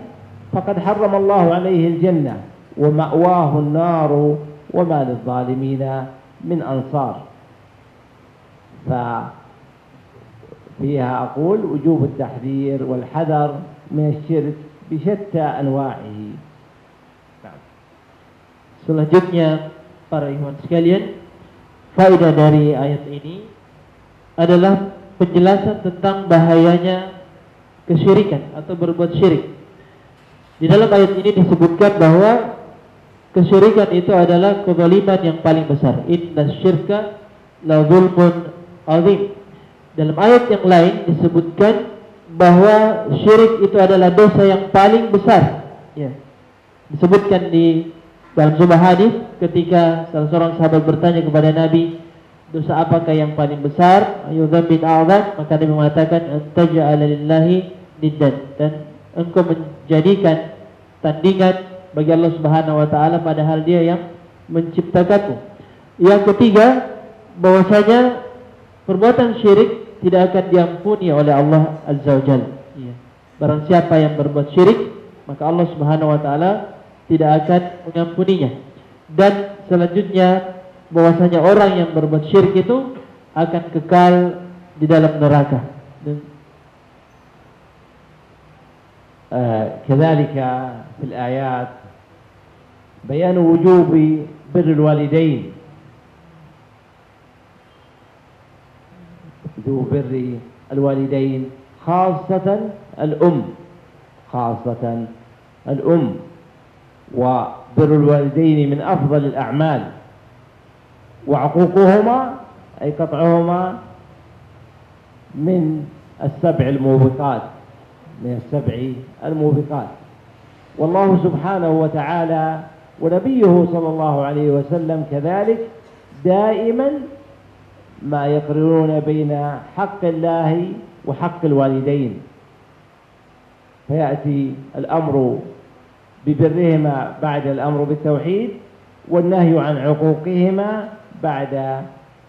فقد حرم الله عليه الجنة ومأواه النار وما للظالمين من أنصار. ففيها أقول وجوب التحذير والحذر من الشرك بشتى أنواعه Selanjutnya para ikhwan sekalian, faedah dari ayat ini adalah penjelasan tentang bahayanya kesyirikan atau berbuat syirik. Di dalam ayat ini disebutkan bahwa kesyirikan itu adalah kezaliman yang paling besar. Inna syirka la zulmun azim. Dalam ayat yang lain disebutkan bahwa syirik itu adalah dosa yang paling besar. Ya. Disebutkan di dalam sebuah hadis ketika salah seorang sahabat bertanya kepada Nabi, dosa apakah yang paling besar? Ayu dzambin a'zam? Maka Nabi mengatakan antaja'ala lillahi niddan dan engkau menjadikan tandingan bagi Allah Subhanahu wa taala padahal dia yang menciptakanmu. Yang ketiga, bahwasanya perbuatan syirik tidak akan diampuni oleh Allah Azza wa Jalla. Ya. Barang siapa yang berbuat syirik, maka Allah Subhanahu wa taala tidak akan mengampuninya. Dan selanjutnya bahwasanya orang yang berbuat syirik itu akan kekal di dalam neraka. Dan كذلك في الآيات بيان وجوب بر الوالدين وجوب بر الوالدين خاصة الأم خاصة الأم. وبر الوالدين من أفضل الأعمال. وعقوقهما أي قطعهما من السبع الموبقات من السبع الموبقات. والله سبحانه وتعالى ونبيه صلى الله عليه وسلم كذلك دائما ما يقررون بين حق الله وحق الوالدين. فيأتي الأمر ببرهما بعد الأمر بالتوحيد والنهي عن عقوقهما بعد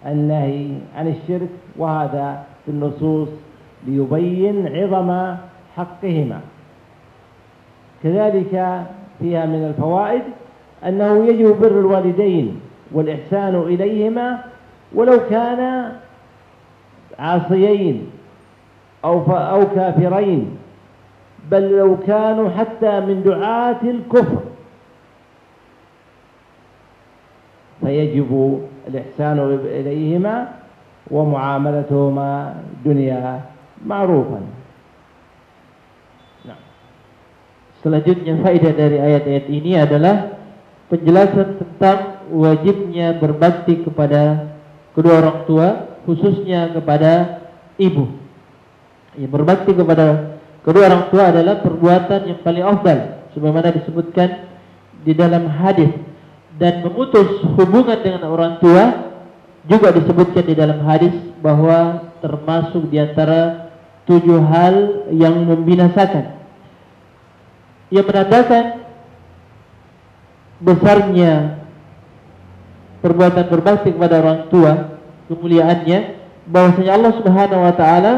النهي عن الشرك وهذا في النصوص ليبين عظم حقهما. كذلك فيها من الفوائد أنه يجب بر الوالدين والإحسان إليهما ولو كانا عاصيين أو أو كافرين بل لو كانوا حتى من دعاة الكفر. فيجب الإحسان إليهما ومعاملتهما دنيا معروفا. Selanjutnya faedah dari ayat-ayat ini adalah penjelasan tentang wajibnya berbakti kepada kedua orang tua, khususnya kepada ibu. Ya, berbakti kepada kedua orang tua adalah perbuatan yang paling afdal sebagaimana disebutkan di dalam hadis dan memutus hubungan dengan orang tua juga disebutkan di dalam hadis bahwa termasuk di antara tujuh hal yang membinasakan. Ia menandakan besarnya perbuatan berbakti kepada orang tua, kemuliaannya, bahwasanya Allah Subhanahu wa taala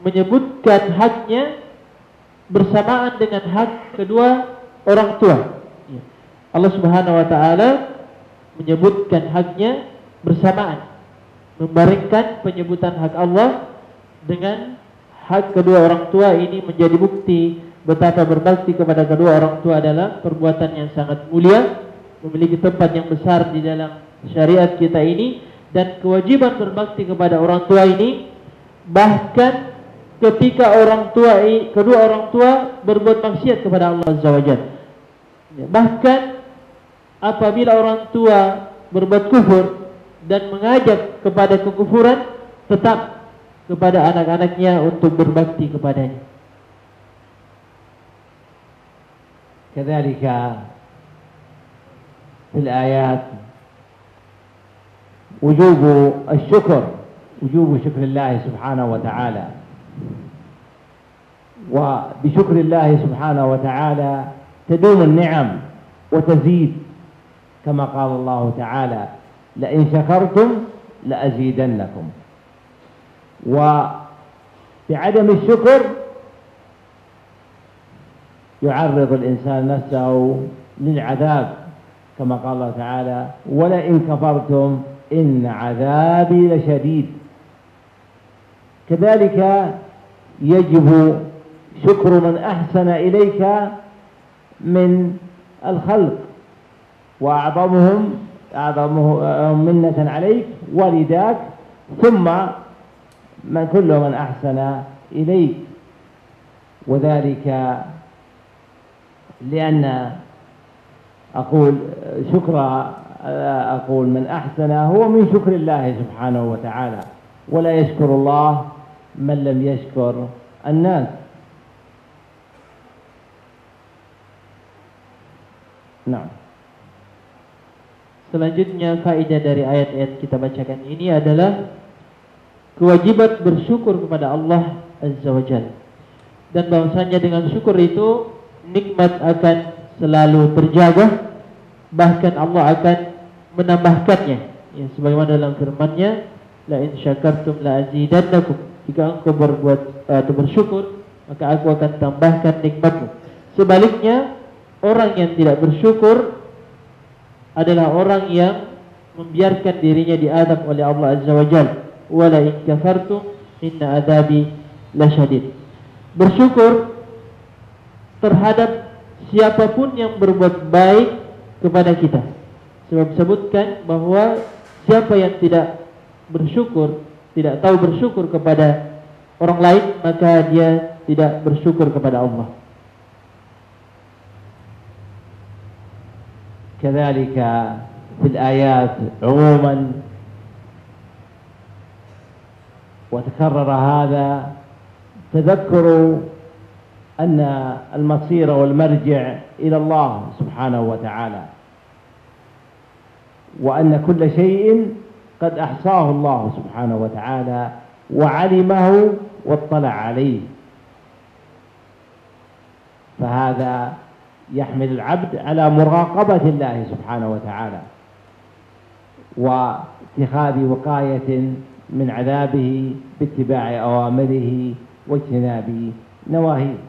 menyebutkan haknya bersamaan dengan hak kedua orang tua. Ya. Allah Subhanahu wa taala menyebutkan haknya bersamaan, membaringkan penyebutan hak Allah dengan hak kedua orang tua ini menjadi bukti betapa berbakti kepada kedua orang tua adalah perbuatan yang sangat mulia, memiliki tempat yang besar di dalam syariat kita ini dan kewajiban berbakti kepada orang tua ini bahkan ketika orang tua kedua orang tua berbuat maksiat kepada Allah Azza wa Jalla. Bahkan apabila orang tua berbuat kufur dan mengajak kepada kekufuran tetap kepada anak-anaknya untuk berbakti kepadanya. Kedalika في الآيات. وجوب الشكر وجوب شكر الله سبحانه وتعالى. وبشكر الله سبحانه وتعالى تدوم النعم وتزيد كما قال الله تعالى لئن شكرتم لأزيدنكم. وبعدم الشكر يعرض الإنسان نفسه للعذاب. كما قال الله تعالى ولئن كفرتم إن عذابي لشديد. كذلك يجب شكر من أحسن إليك من الخلق وأعظمهم أعظمهم منة عليك والداك ثم من كل من أحسن إليك. وذلك لأن أقول شكر أقول من أحسن هو من شكر الله سبحانه وتعالى ولا يشكر الله من لم يشكر الناس Nah. Selanjutnya kaidah dari ayat-ayat kita bacakan ini adalah kewajiban bersyukur kepada Allah Azza wa Jalla. Dan bahwasanya dengan syukur itu nikmat akan selalu terjaga bahkan Allah akan menambahkannya. Ya sebagaimana dalam firman-Nya la in syakartum la azidannakum. Jika engkau berbuat atau bersyukur maka aku akan tambahkan nikmatmu. Sebaliknya orang yang tidak bersyukur adalah orang yang membiarkan dirinya diadab oleh Allah Azza wa Jalla. Wala in kafartum inna adabi lasyadid bersyukur terhadap siapapun yang berbuat baik kepada kita. Sebab sebutkan bahwa siapa yang tidak bersyukur, tidak tahu bersyukur kepada orang lain, maka dia tidak bersyukur kepada Allah. كذلك في الآيات عموما وتكرر هذا تذكر أن المصير والمرجع إلى الله سبحانه وتعالى. وأن كل شيء قد أحصاه الله سبحانه وتعالى وعلمه واطلع عليه. فهذا يحمل العبد على مراقبة الله سبحانه وتعالى واتخاذ وقاية من عذابه باتباع أوامره واجتناب نواهيه.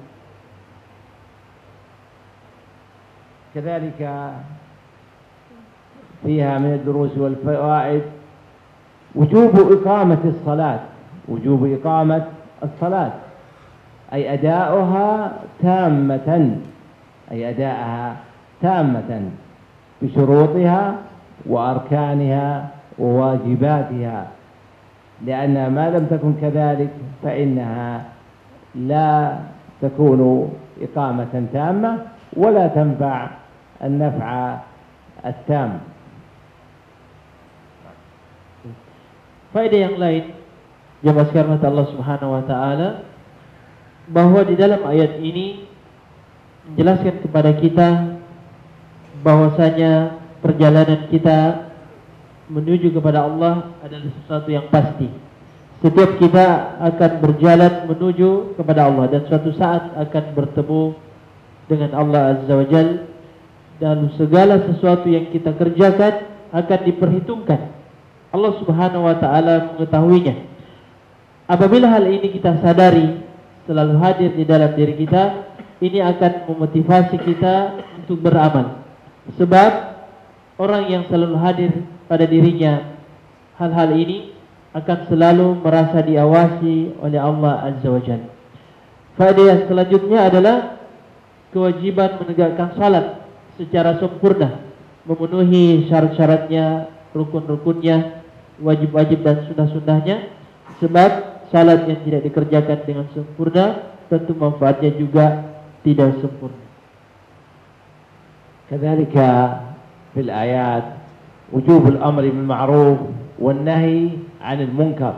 كذلك فيها من الدروس والفوائد وجوب إقامة الصلاة وجوب إقامة الصلاة أي أداؤها تامة أي أداءها تامة بشروطها وأركانها وواجباتها لأن ما لم تكن كذلك فإنها لا تكون إقامة تامة ولا تنفع النفع التام Faedah yang lain jemaah sekalian Allah Subhanahu wa taala bahwa di dalam ayat ini menjelaskan kepada kita bahwasanya perjalanan kita menuju kepada Allah adalah sesuatu yang pasti. Setiap kita akan berjalan menuju kepada Allah dan suatu saat akan bertemu dengan Allah Azza wa Jalla dan segala sesuatu yang kita kerjakan akan diperhitungkan Allah Subhanahu wa taala mengetahuinya. Apabila hal ini kita sadari selalu hadir di dalam diri kita, ini akan memotivasi kita untuk beramal. Sebab orang yang selalu hadir pada dirinya hal-hal ini akan selalu merasa diawasi oleh Allah Azza wa Jalla. Faedah selanjutnya adalah kewajiban menegakkan salat secara sempurna, memenuhi syarat-syaratnya, rukun-rukunnya, wajib-wajib dan sunnah-sunnahnya sebab salat yang tidak dikerjakan dengan sempurna tentu manfaatnya juga tidak sempurna. كذلك في الآيات وجوب الأمر بالمعروف والنهي عن المنكر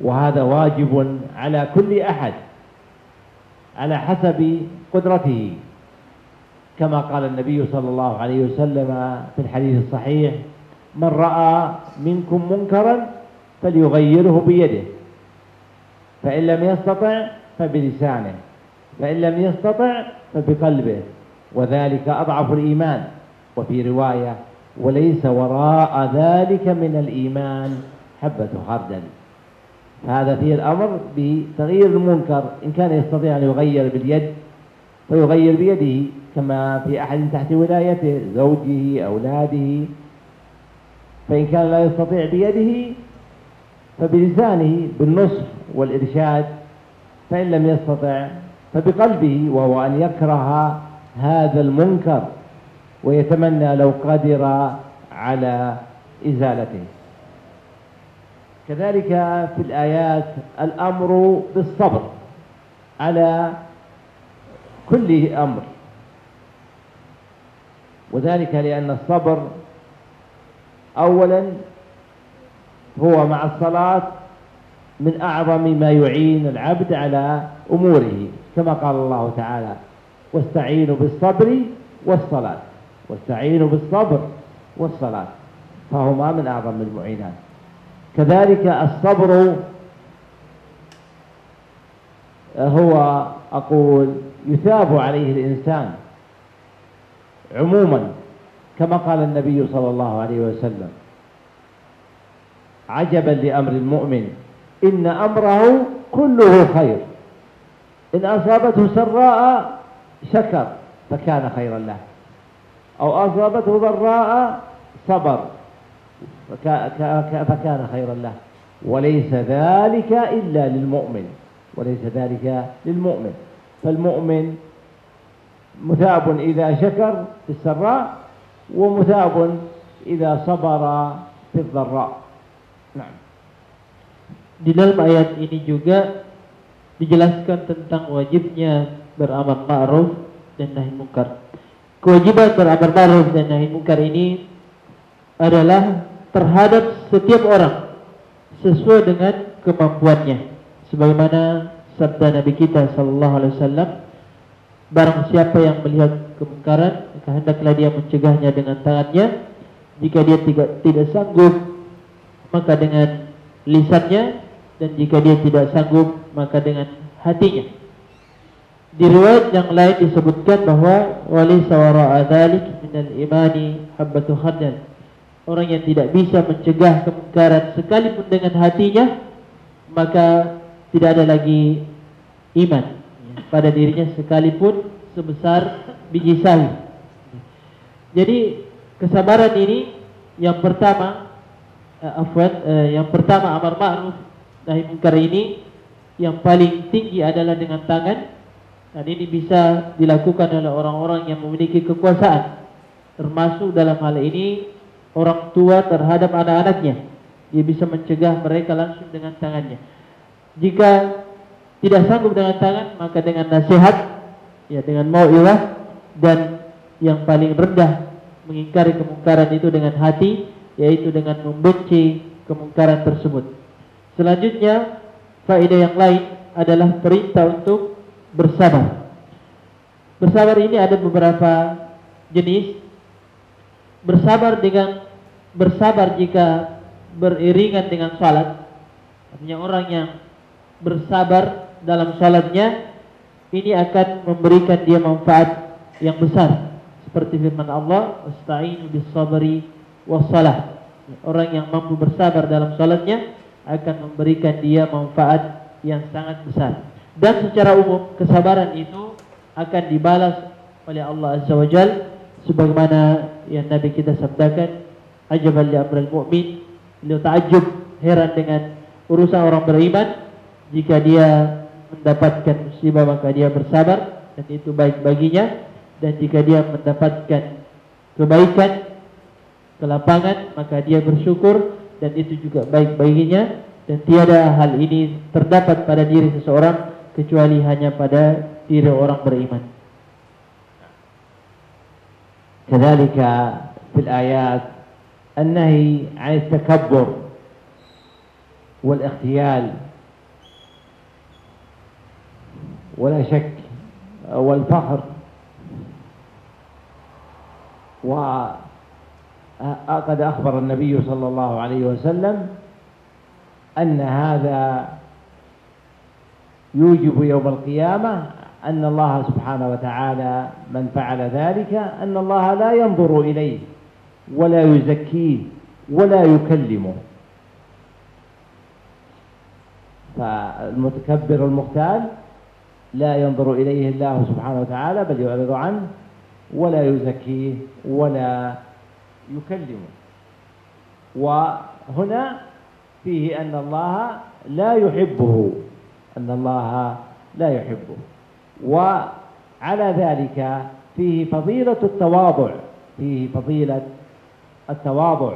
وهذا واجب على كل أحد على حسب قدرته كما قال النبي صلى الله عليه وسلم في الحديث الصحيح من رأى منكم منكرا فليغيره بيده فإن لم يستطع فبلسانه فإن لم يستطع فبقلبه وذلك أضعف الإيمان. وفي رواية وليس وراء ذلك من الإيمان حبة خردل. هذا فيه الأمر بتغيير المنكر إن كان يستطيع أن يغير باليد فيغير بيده كما في أحد تحت ولايته زوجه أولاده. فإن كان لا يستطيع بيده فبلسانه بالنصح والإرشاد. فإن لم يستطع فبقلبه وهو أن يكره هذا المنكر ويتمنى لو قدر على إزالته. كذلك في الآيات الأمر بالصبر على كل أمر. وذلك لأن الصبر أولا هو مع الصلاة من أعظم ما يعين العبد على أموره كما قال الله تعالى واستعينوا بالصبر والصلاة. واستعينوا بالصبر والصلاة فهما من أعظم المعينات. كذلك الصبر هو أقول يثاب عليه الإنسان عموما كما قال النبي صلى الله عليه وسلم عجبا لأمر المؤمن إن أمره كله خير. إن أصابته سراء شكر فكان خيرا له. أو أصابته ضراء صبر فكان خيرا له. وليس ذلك إلا للمؤمن. وليس ذلك للمؤمن. فالمؤمن مثاب إذا شكر في السراء ومثاب إذا صبر في الضراء نعم Di dalam ayat ini juga dijelaskan tentang wajibnya beramal ma'ruf dan nahi mungkar. Kewajiban beramal ma'ruf dan nahi mungkar ini adalah terhadap setiap orang sesuai dengan kemampuannya. Sebagaimana sabda Nabi kita sallallahu alaihi wasallam, barang siapa yang melihat kemungkaran maka hendaklah dia mencegahnya dengan tangannya jika dia tidak tidak sanggup maka dengan lisannya dan jika dia tidak sanggup maka dengan hatinya. Di riwayat yang lain disebutkan bahwa wali sawara adzalik minal imani habbatu khardal orang yang tidak bisa mencegah kemungkaran sekalipun dengan hatinya maka tidak ada lagi iman pada dirinya sekalipun sebesar biji sawi. Jadi kesabaran ini yang pertama uh, afwan uh, yang pertama amar ma'ruf nahi munkar ini yang paling tinggi adalah dengan tangan. Dan ini bisa dilakukan oleh orang-orang yang memiliki kekuasaan. Termasuk dalam hal ini orang tua terhadap anak-anaknya. Dia bisa mencegah mereka langsung dengan tangannya jika tidak sanggup dengan tangan maka dengan nasihat ya dengan mau'ilah dan yang paling rendah mengingkari kemungkaran itu dengan hati yaitu dengan membenci kemungkaran tersebut. Selanjutnya faedah yang lain adalah perintah untuk bersabar. Bersabar ini ada beberapa jenis. Bersabar dengan bersabar jika beriringan dengan salat. Artinya orang yang bersabar dalam salatnya ini akan memberikan dia manfaat yang besar. Seperti firman Allah wasta'inu bis sabri wassalah. Orang yang mampu bersabar dalam salatnya akan memberikan dia manfaat yang sangat besar. Dan secara umum kesabaran itu akan dibalas oleh Allah Azza wa Jal sebagaimana yang Nabi kita sabdakan ajaban li amril mu'min. Beliau ta'ajub heran dengan urusan orang beriman jika dia mendapatkan musibah maka dia bersabar dan itu baik baginya dan jika dia mendapatkan kebaikan kelapangan maka dia bersyukur dan itu juga baik baginya dan tiada hal ini terdapat pada diri seseorang kecuali hanya pada diri orang beriman. كذلك في الآيات النهي عن التكبر والاغتيال ولا شك والفخر وقد أخبر النبي صلى الله عليه وسلم أن هذا يوجب يوم القيامة أن الله سبحانه وتعالى من فعل ذلك أن الله لا ينظر إليه ولا يزكيه ولا يكلمه. فالمتكبر المختال لا ينظر إليه الله سبحانه وتعالى بل يعرض عنه ولا يزكيه ولا يكلمه. وهنا فيه أن الله لا يحبه أن الله لا يحبه. وعلى ذلك فيه فضيلة التواضع فيه فضيلة التواضع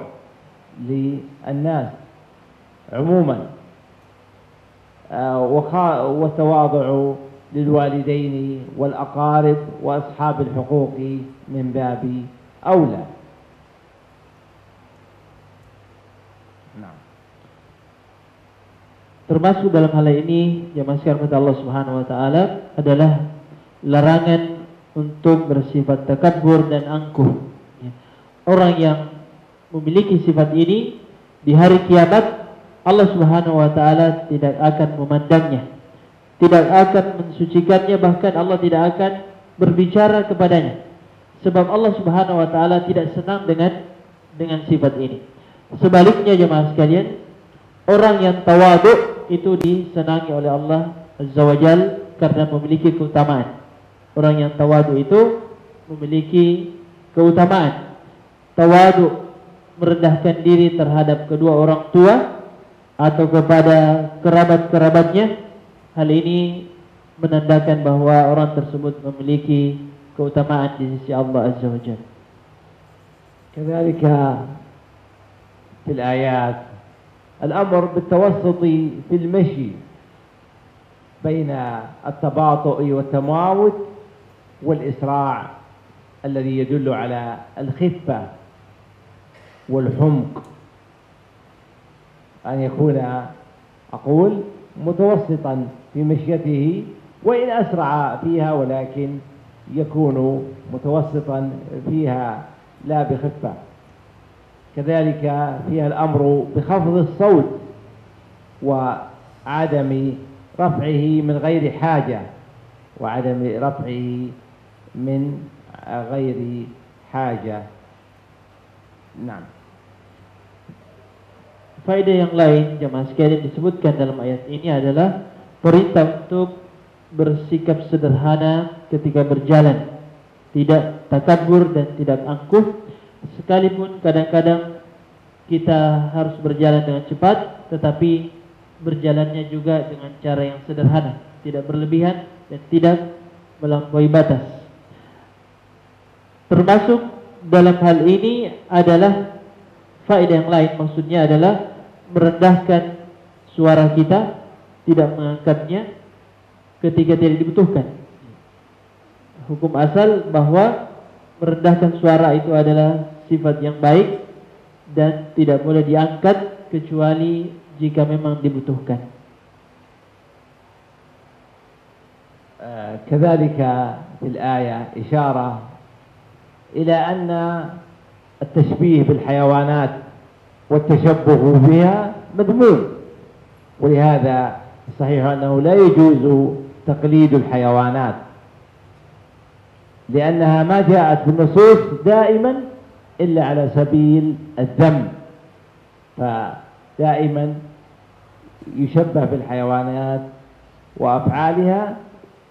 للناس عموما. آه، والتواضع للوالدين والأقارب وأصحاب الحقوق من باب أولى Termasuk dalam hal ini yang masih kata Allah Subhanahu wa taala adalah larangan untuk bersifat takabur dan angkuh. Ya. Orang yang memiliki sifat ini di hari kiamat Allah Subhanahu wa taala tidak akan memandangnya tidak akan mensucikannya bahkan Allah tidak akan berbicara kepadanya. Sebab Allah Subhanahu wa taala tidak senang dengan dengan sifat ini. Sebaliknya jemaah sekalian orang yang tawadu itu disenangi oleh Allah Azza karena memiliki keutamaan. Orang yang tawadu itu memiliki keutamaan. Tawadu merendahkan diri terhadap kedua orang tua atau kepada kerabat-kerabatnya Hal ini menandakan bahwa orang tersebut memiliki keutamaan di sisi Allah Azza wa Jalla. كذلك في الآيات الأمر بالتوسط في المشي بين التباطؤ والتماوت والإسراع الذي يدل على الخفة والحمق أن يكون أقول متوسطا في مشيته وإن أسرع فيها ولكن يكون متوسطا فيها لا بخفة. كذلك فيها الأمر بخفض الصوت وعدم رفعه من غير حاجة وعدم رفعه من غير حاجة. نعم. Faedah yang lain jemaah sekalian disebutkan dalam ayat ini adalah perintah untuk bersikap sederhana ketika berjalan, tidak takabur dan tidak angkuh, sekalipun kadang-kadang kita harus berjalan dengan cepat, tetapi berjalannya juga dengan cara yang sederhana, tidak berlebihan dan tidak melampaui batas. Termasuk dalam hal ini adalah faedah yang lain, maksudnya adalah merendahkan suara kita, tidak mengangkatnya ketika tidak dibutuhkan. Hukum asal bahwa merendahkan suara itu adalah sifat yang baik dan tidak boleh diangkat kecuali jika memang dibutuhkan. كذلك في الآية إشارة إلى أن التشبيه بالحيوانات والتشبه بها مذموم ولهذا صحيح أنه لا يجوز تقليد الحيوانات لأنها ما جاءت في النصوص دائما إلا على سبيل الذم. فدائما يشبه بالحيوانات وأفعالها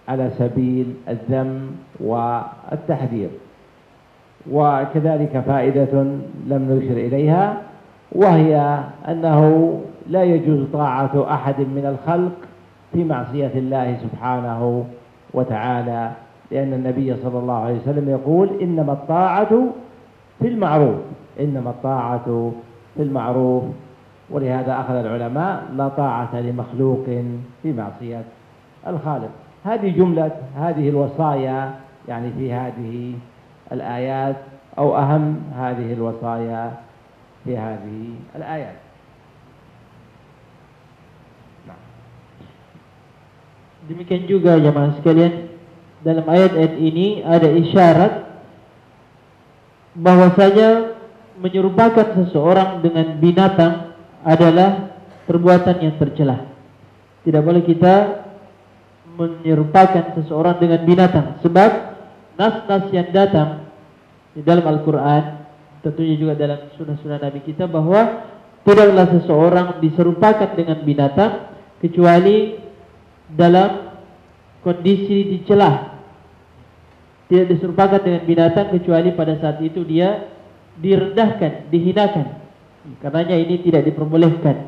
على سبيل الذم والتحذير. وكذلك فائدة لم نشر إليها وهي أنه لا يجوز طاعة أحد من الخلق في معصية الله سبحانه وتعالى لأن النبي صلى الله عليه وسلم يقول إنما الطاعة في المعروف إنما الطاعة في المعروف. ولهذا أخذ العلماء لا طاعة لمخلوق في معصية الخالق. هذه جملة هذه الوصايا يعني في هذه الآيات أو أهم هذه الوصايا في هذه الآيات Demikian juga jemaah sekalian dalam ayat-ayat ini ada isyarat bahwasanya menyerupakan seseorang dengan binatang adalah perbuatan yang tercela. Tidak boleh kita menyerupakan seseorang dengan binatang sebab nas-nas yang datang di dalam Al-Qur'an tentunya juga dalam sunnah-sunnah Nabi kita bahwa tidaklah seseorang diserupakan dengan binatang kecuali dalam kondisi dicelah. Tidak diserupakan dengan binatang kecuali pada saat itu dia direndahkan, dihinakan. Karenanya ini tidak diperbolehkan.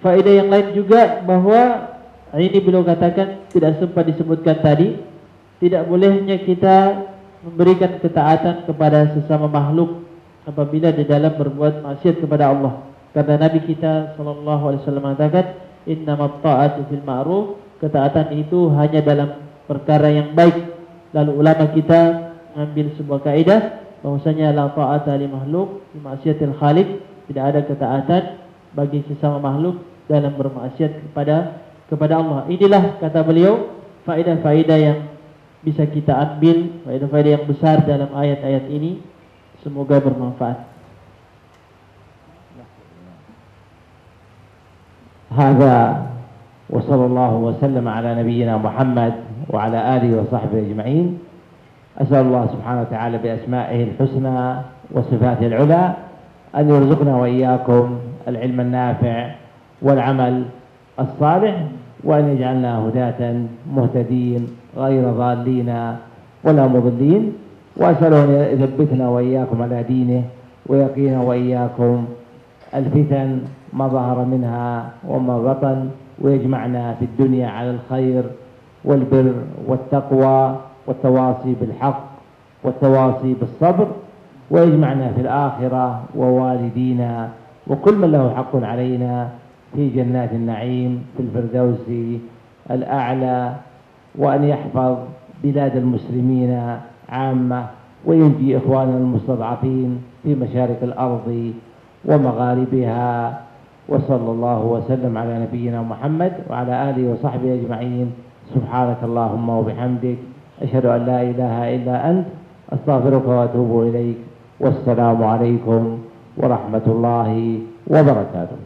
Faedah yang lain juga bahwa ini beliau katakan tidak sempat disebutkan tadi, tidak bolehnya kita memberikan ketaatan kepada sesama makhluk apabila di dalam berbuat maksiat kepada Allah. Karena Nabi kita sallallahu alaihi wasallam mengatakan innamat ta'atu fil ma'ruf. Ketaatan itu hanya dalam perkara yang baik. Lalu ulama kita mengambil sebuah kaidah bahwasanya la ta'ata li makhluk fi ma'siyatil khaliq tidak ada ketaatan bagi sesama makhluk dalam bermaksiat kepada kepada Allah. Inilah kata beliau faedah-faedah yang bisa kita ambil faedah-faedah yang besar dalam ayat-ayat ini. Semoga bermanfaat. هذا وصلى الله وسلم على نبينا محمد وعلى آله وصحبه أجمعين أسأل الله سبحانه وتعالى بأسمائه الحسنى وصفاته العلى أن يرزقنا وإياكم العلم النافع والعمل الصالح وأن يجعلنا هداة مهتدين غير ضالين ولا مضلين وأسأله أن يثبتنا وإياكم على دينه ويقينا وإياكم الفتن ما ظهر منها وما بطن ويجمعنا في الدنيا على الخير والبر والتقوى والتواصي بالحق والتواصي بالصبر ويجمعنا في الآخرة ووالدينا وكل من له حق علينا في جنات النعيم في الفردوس الأعلى وأن يحفظ بلاد المسلمين عامة وينجي إخواننا المستضعفين في مشارق الأرض ومغاربها. وصلى الله وسلم على نبينا محمد وعلى آله وصحبه أجمعين. سبحانك اللهم وبحمدك. أشهد أن لا إله إلا أنت. أستغفرك وأتوب إليك. والسلام عليكم ورحمة الله وبركاته.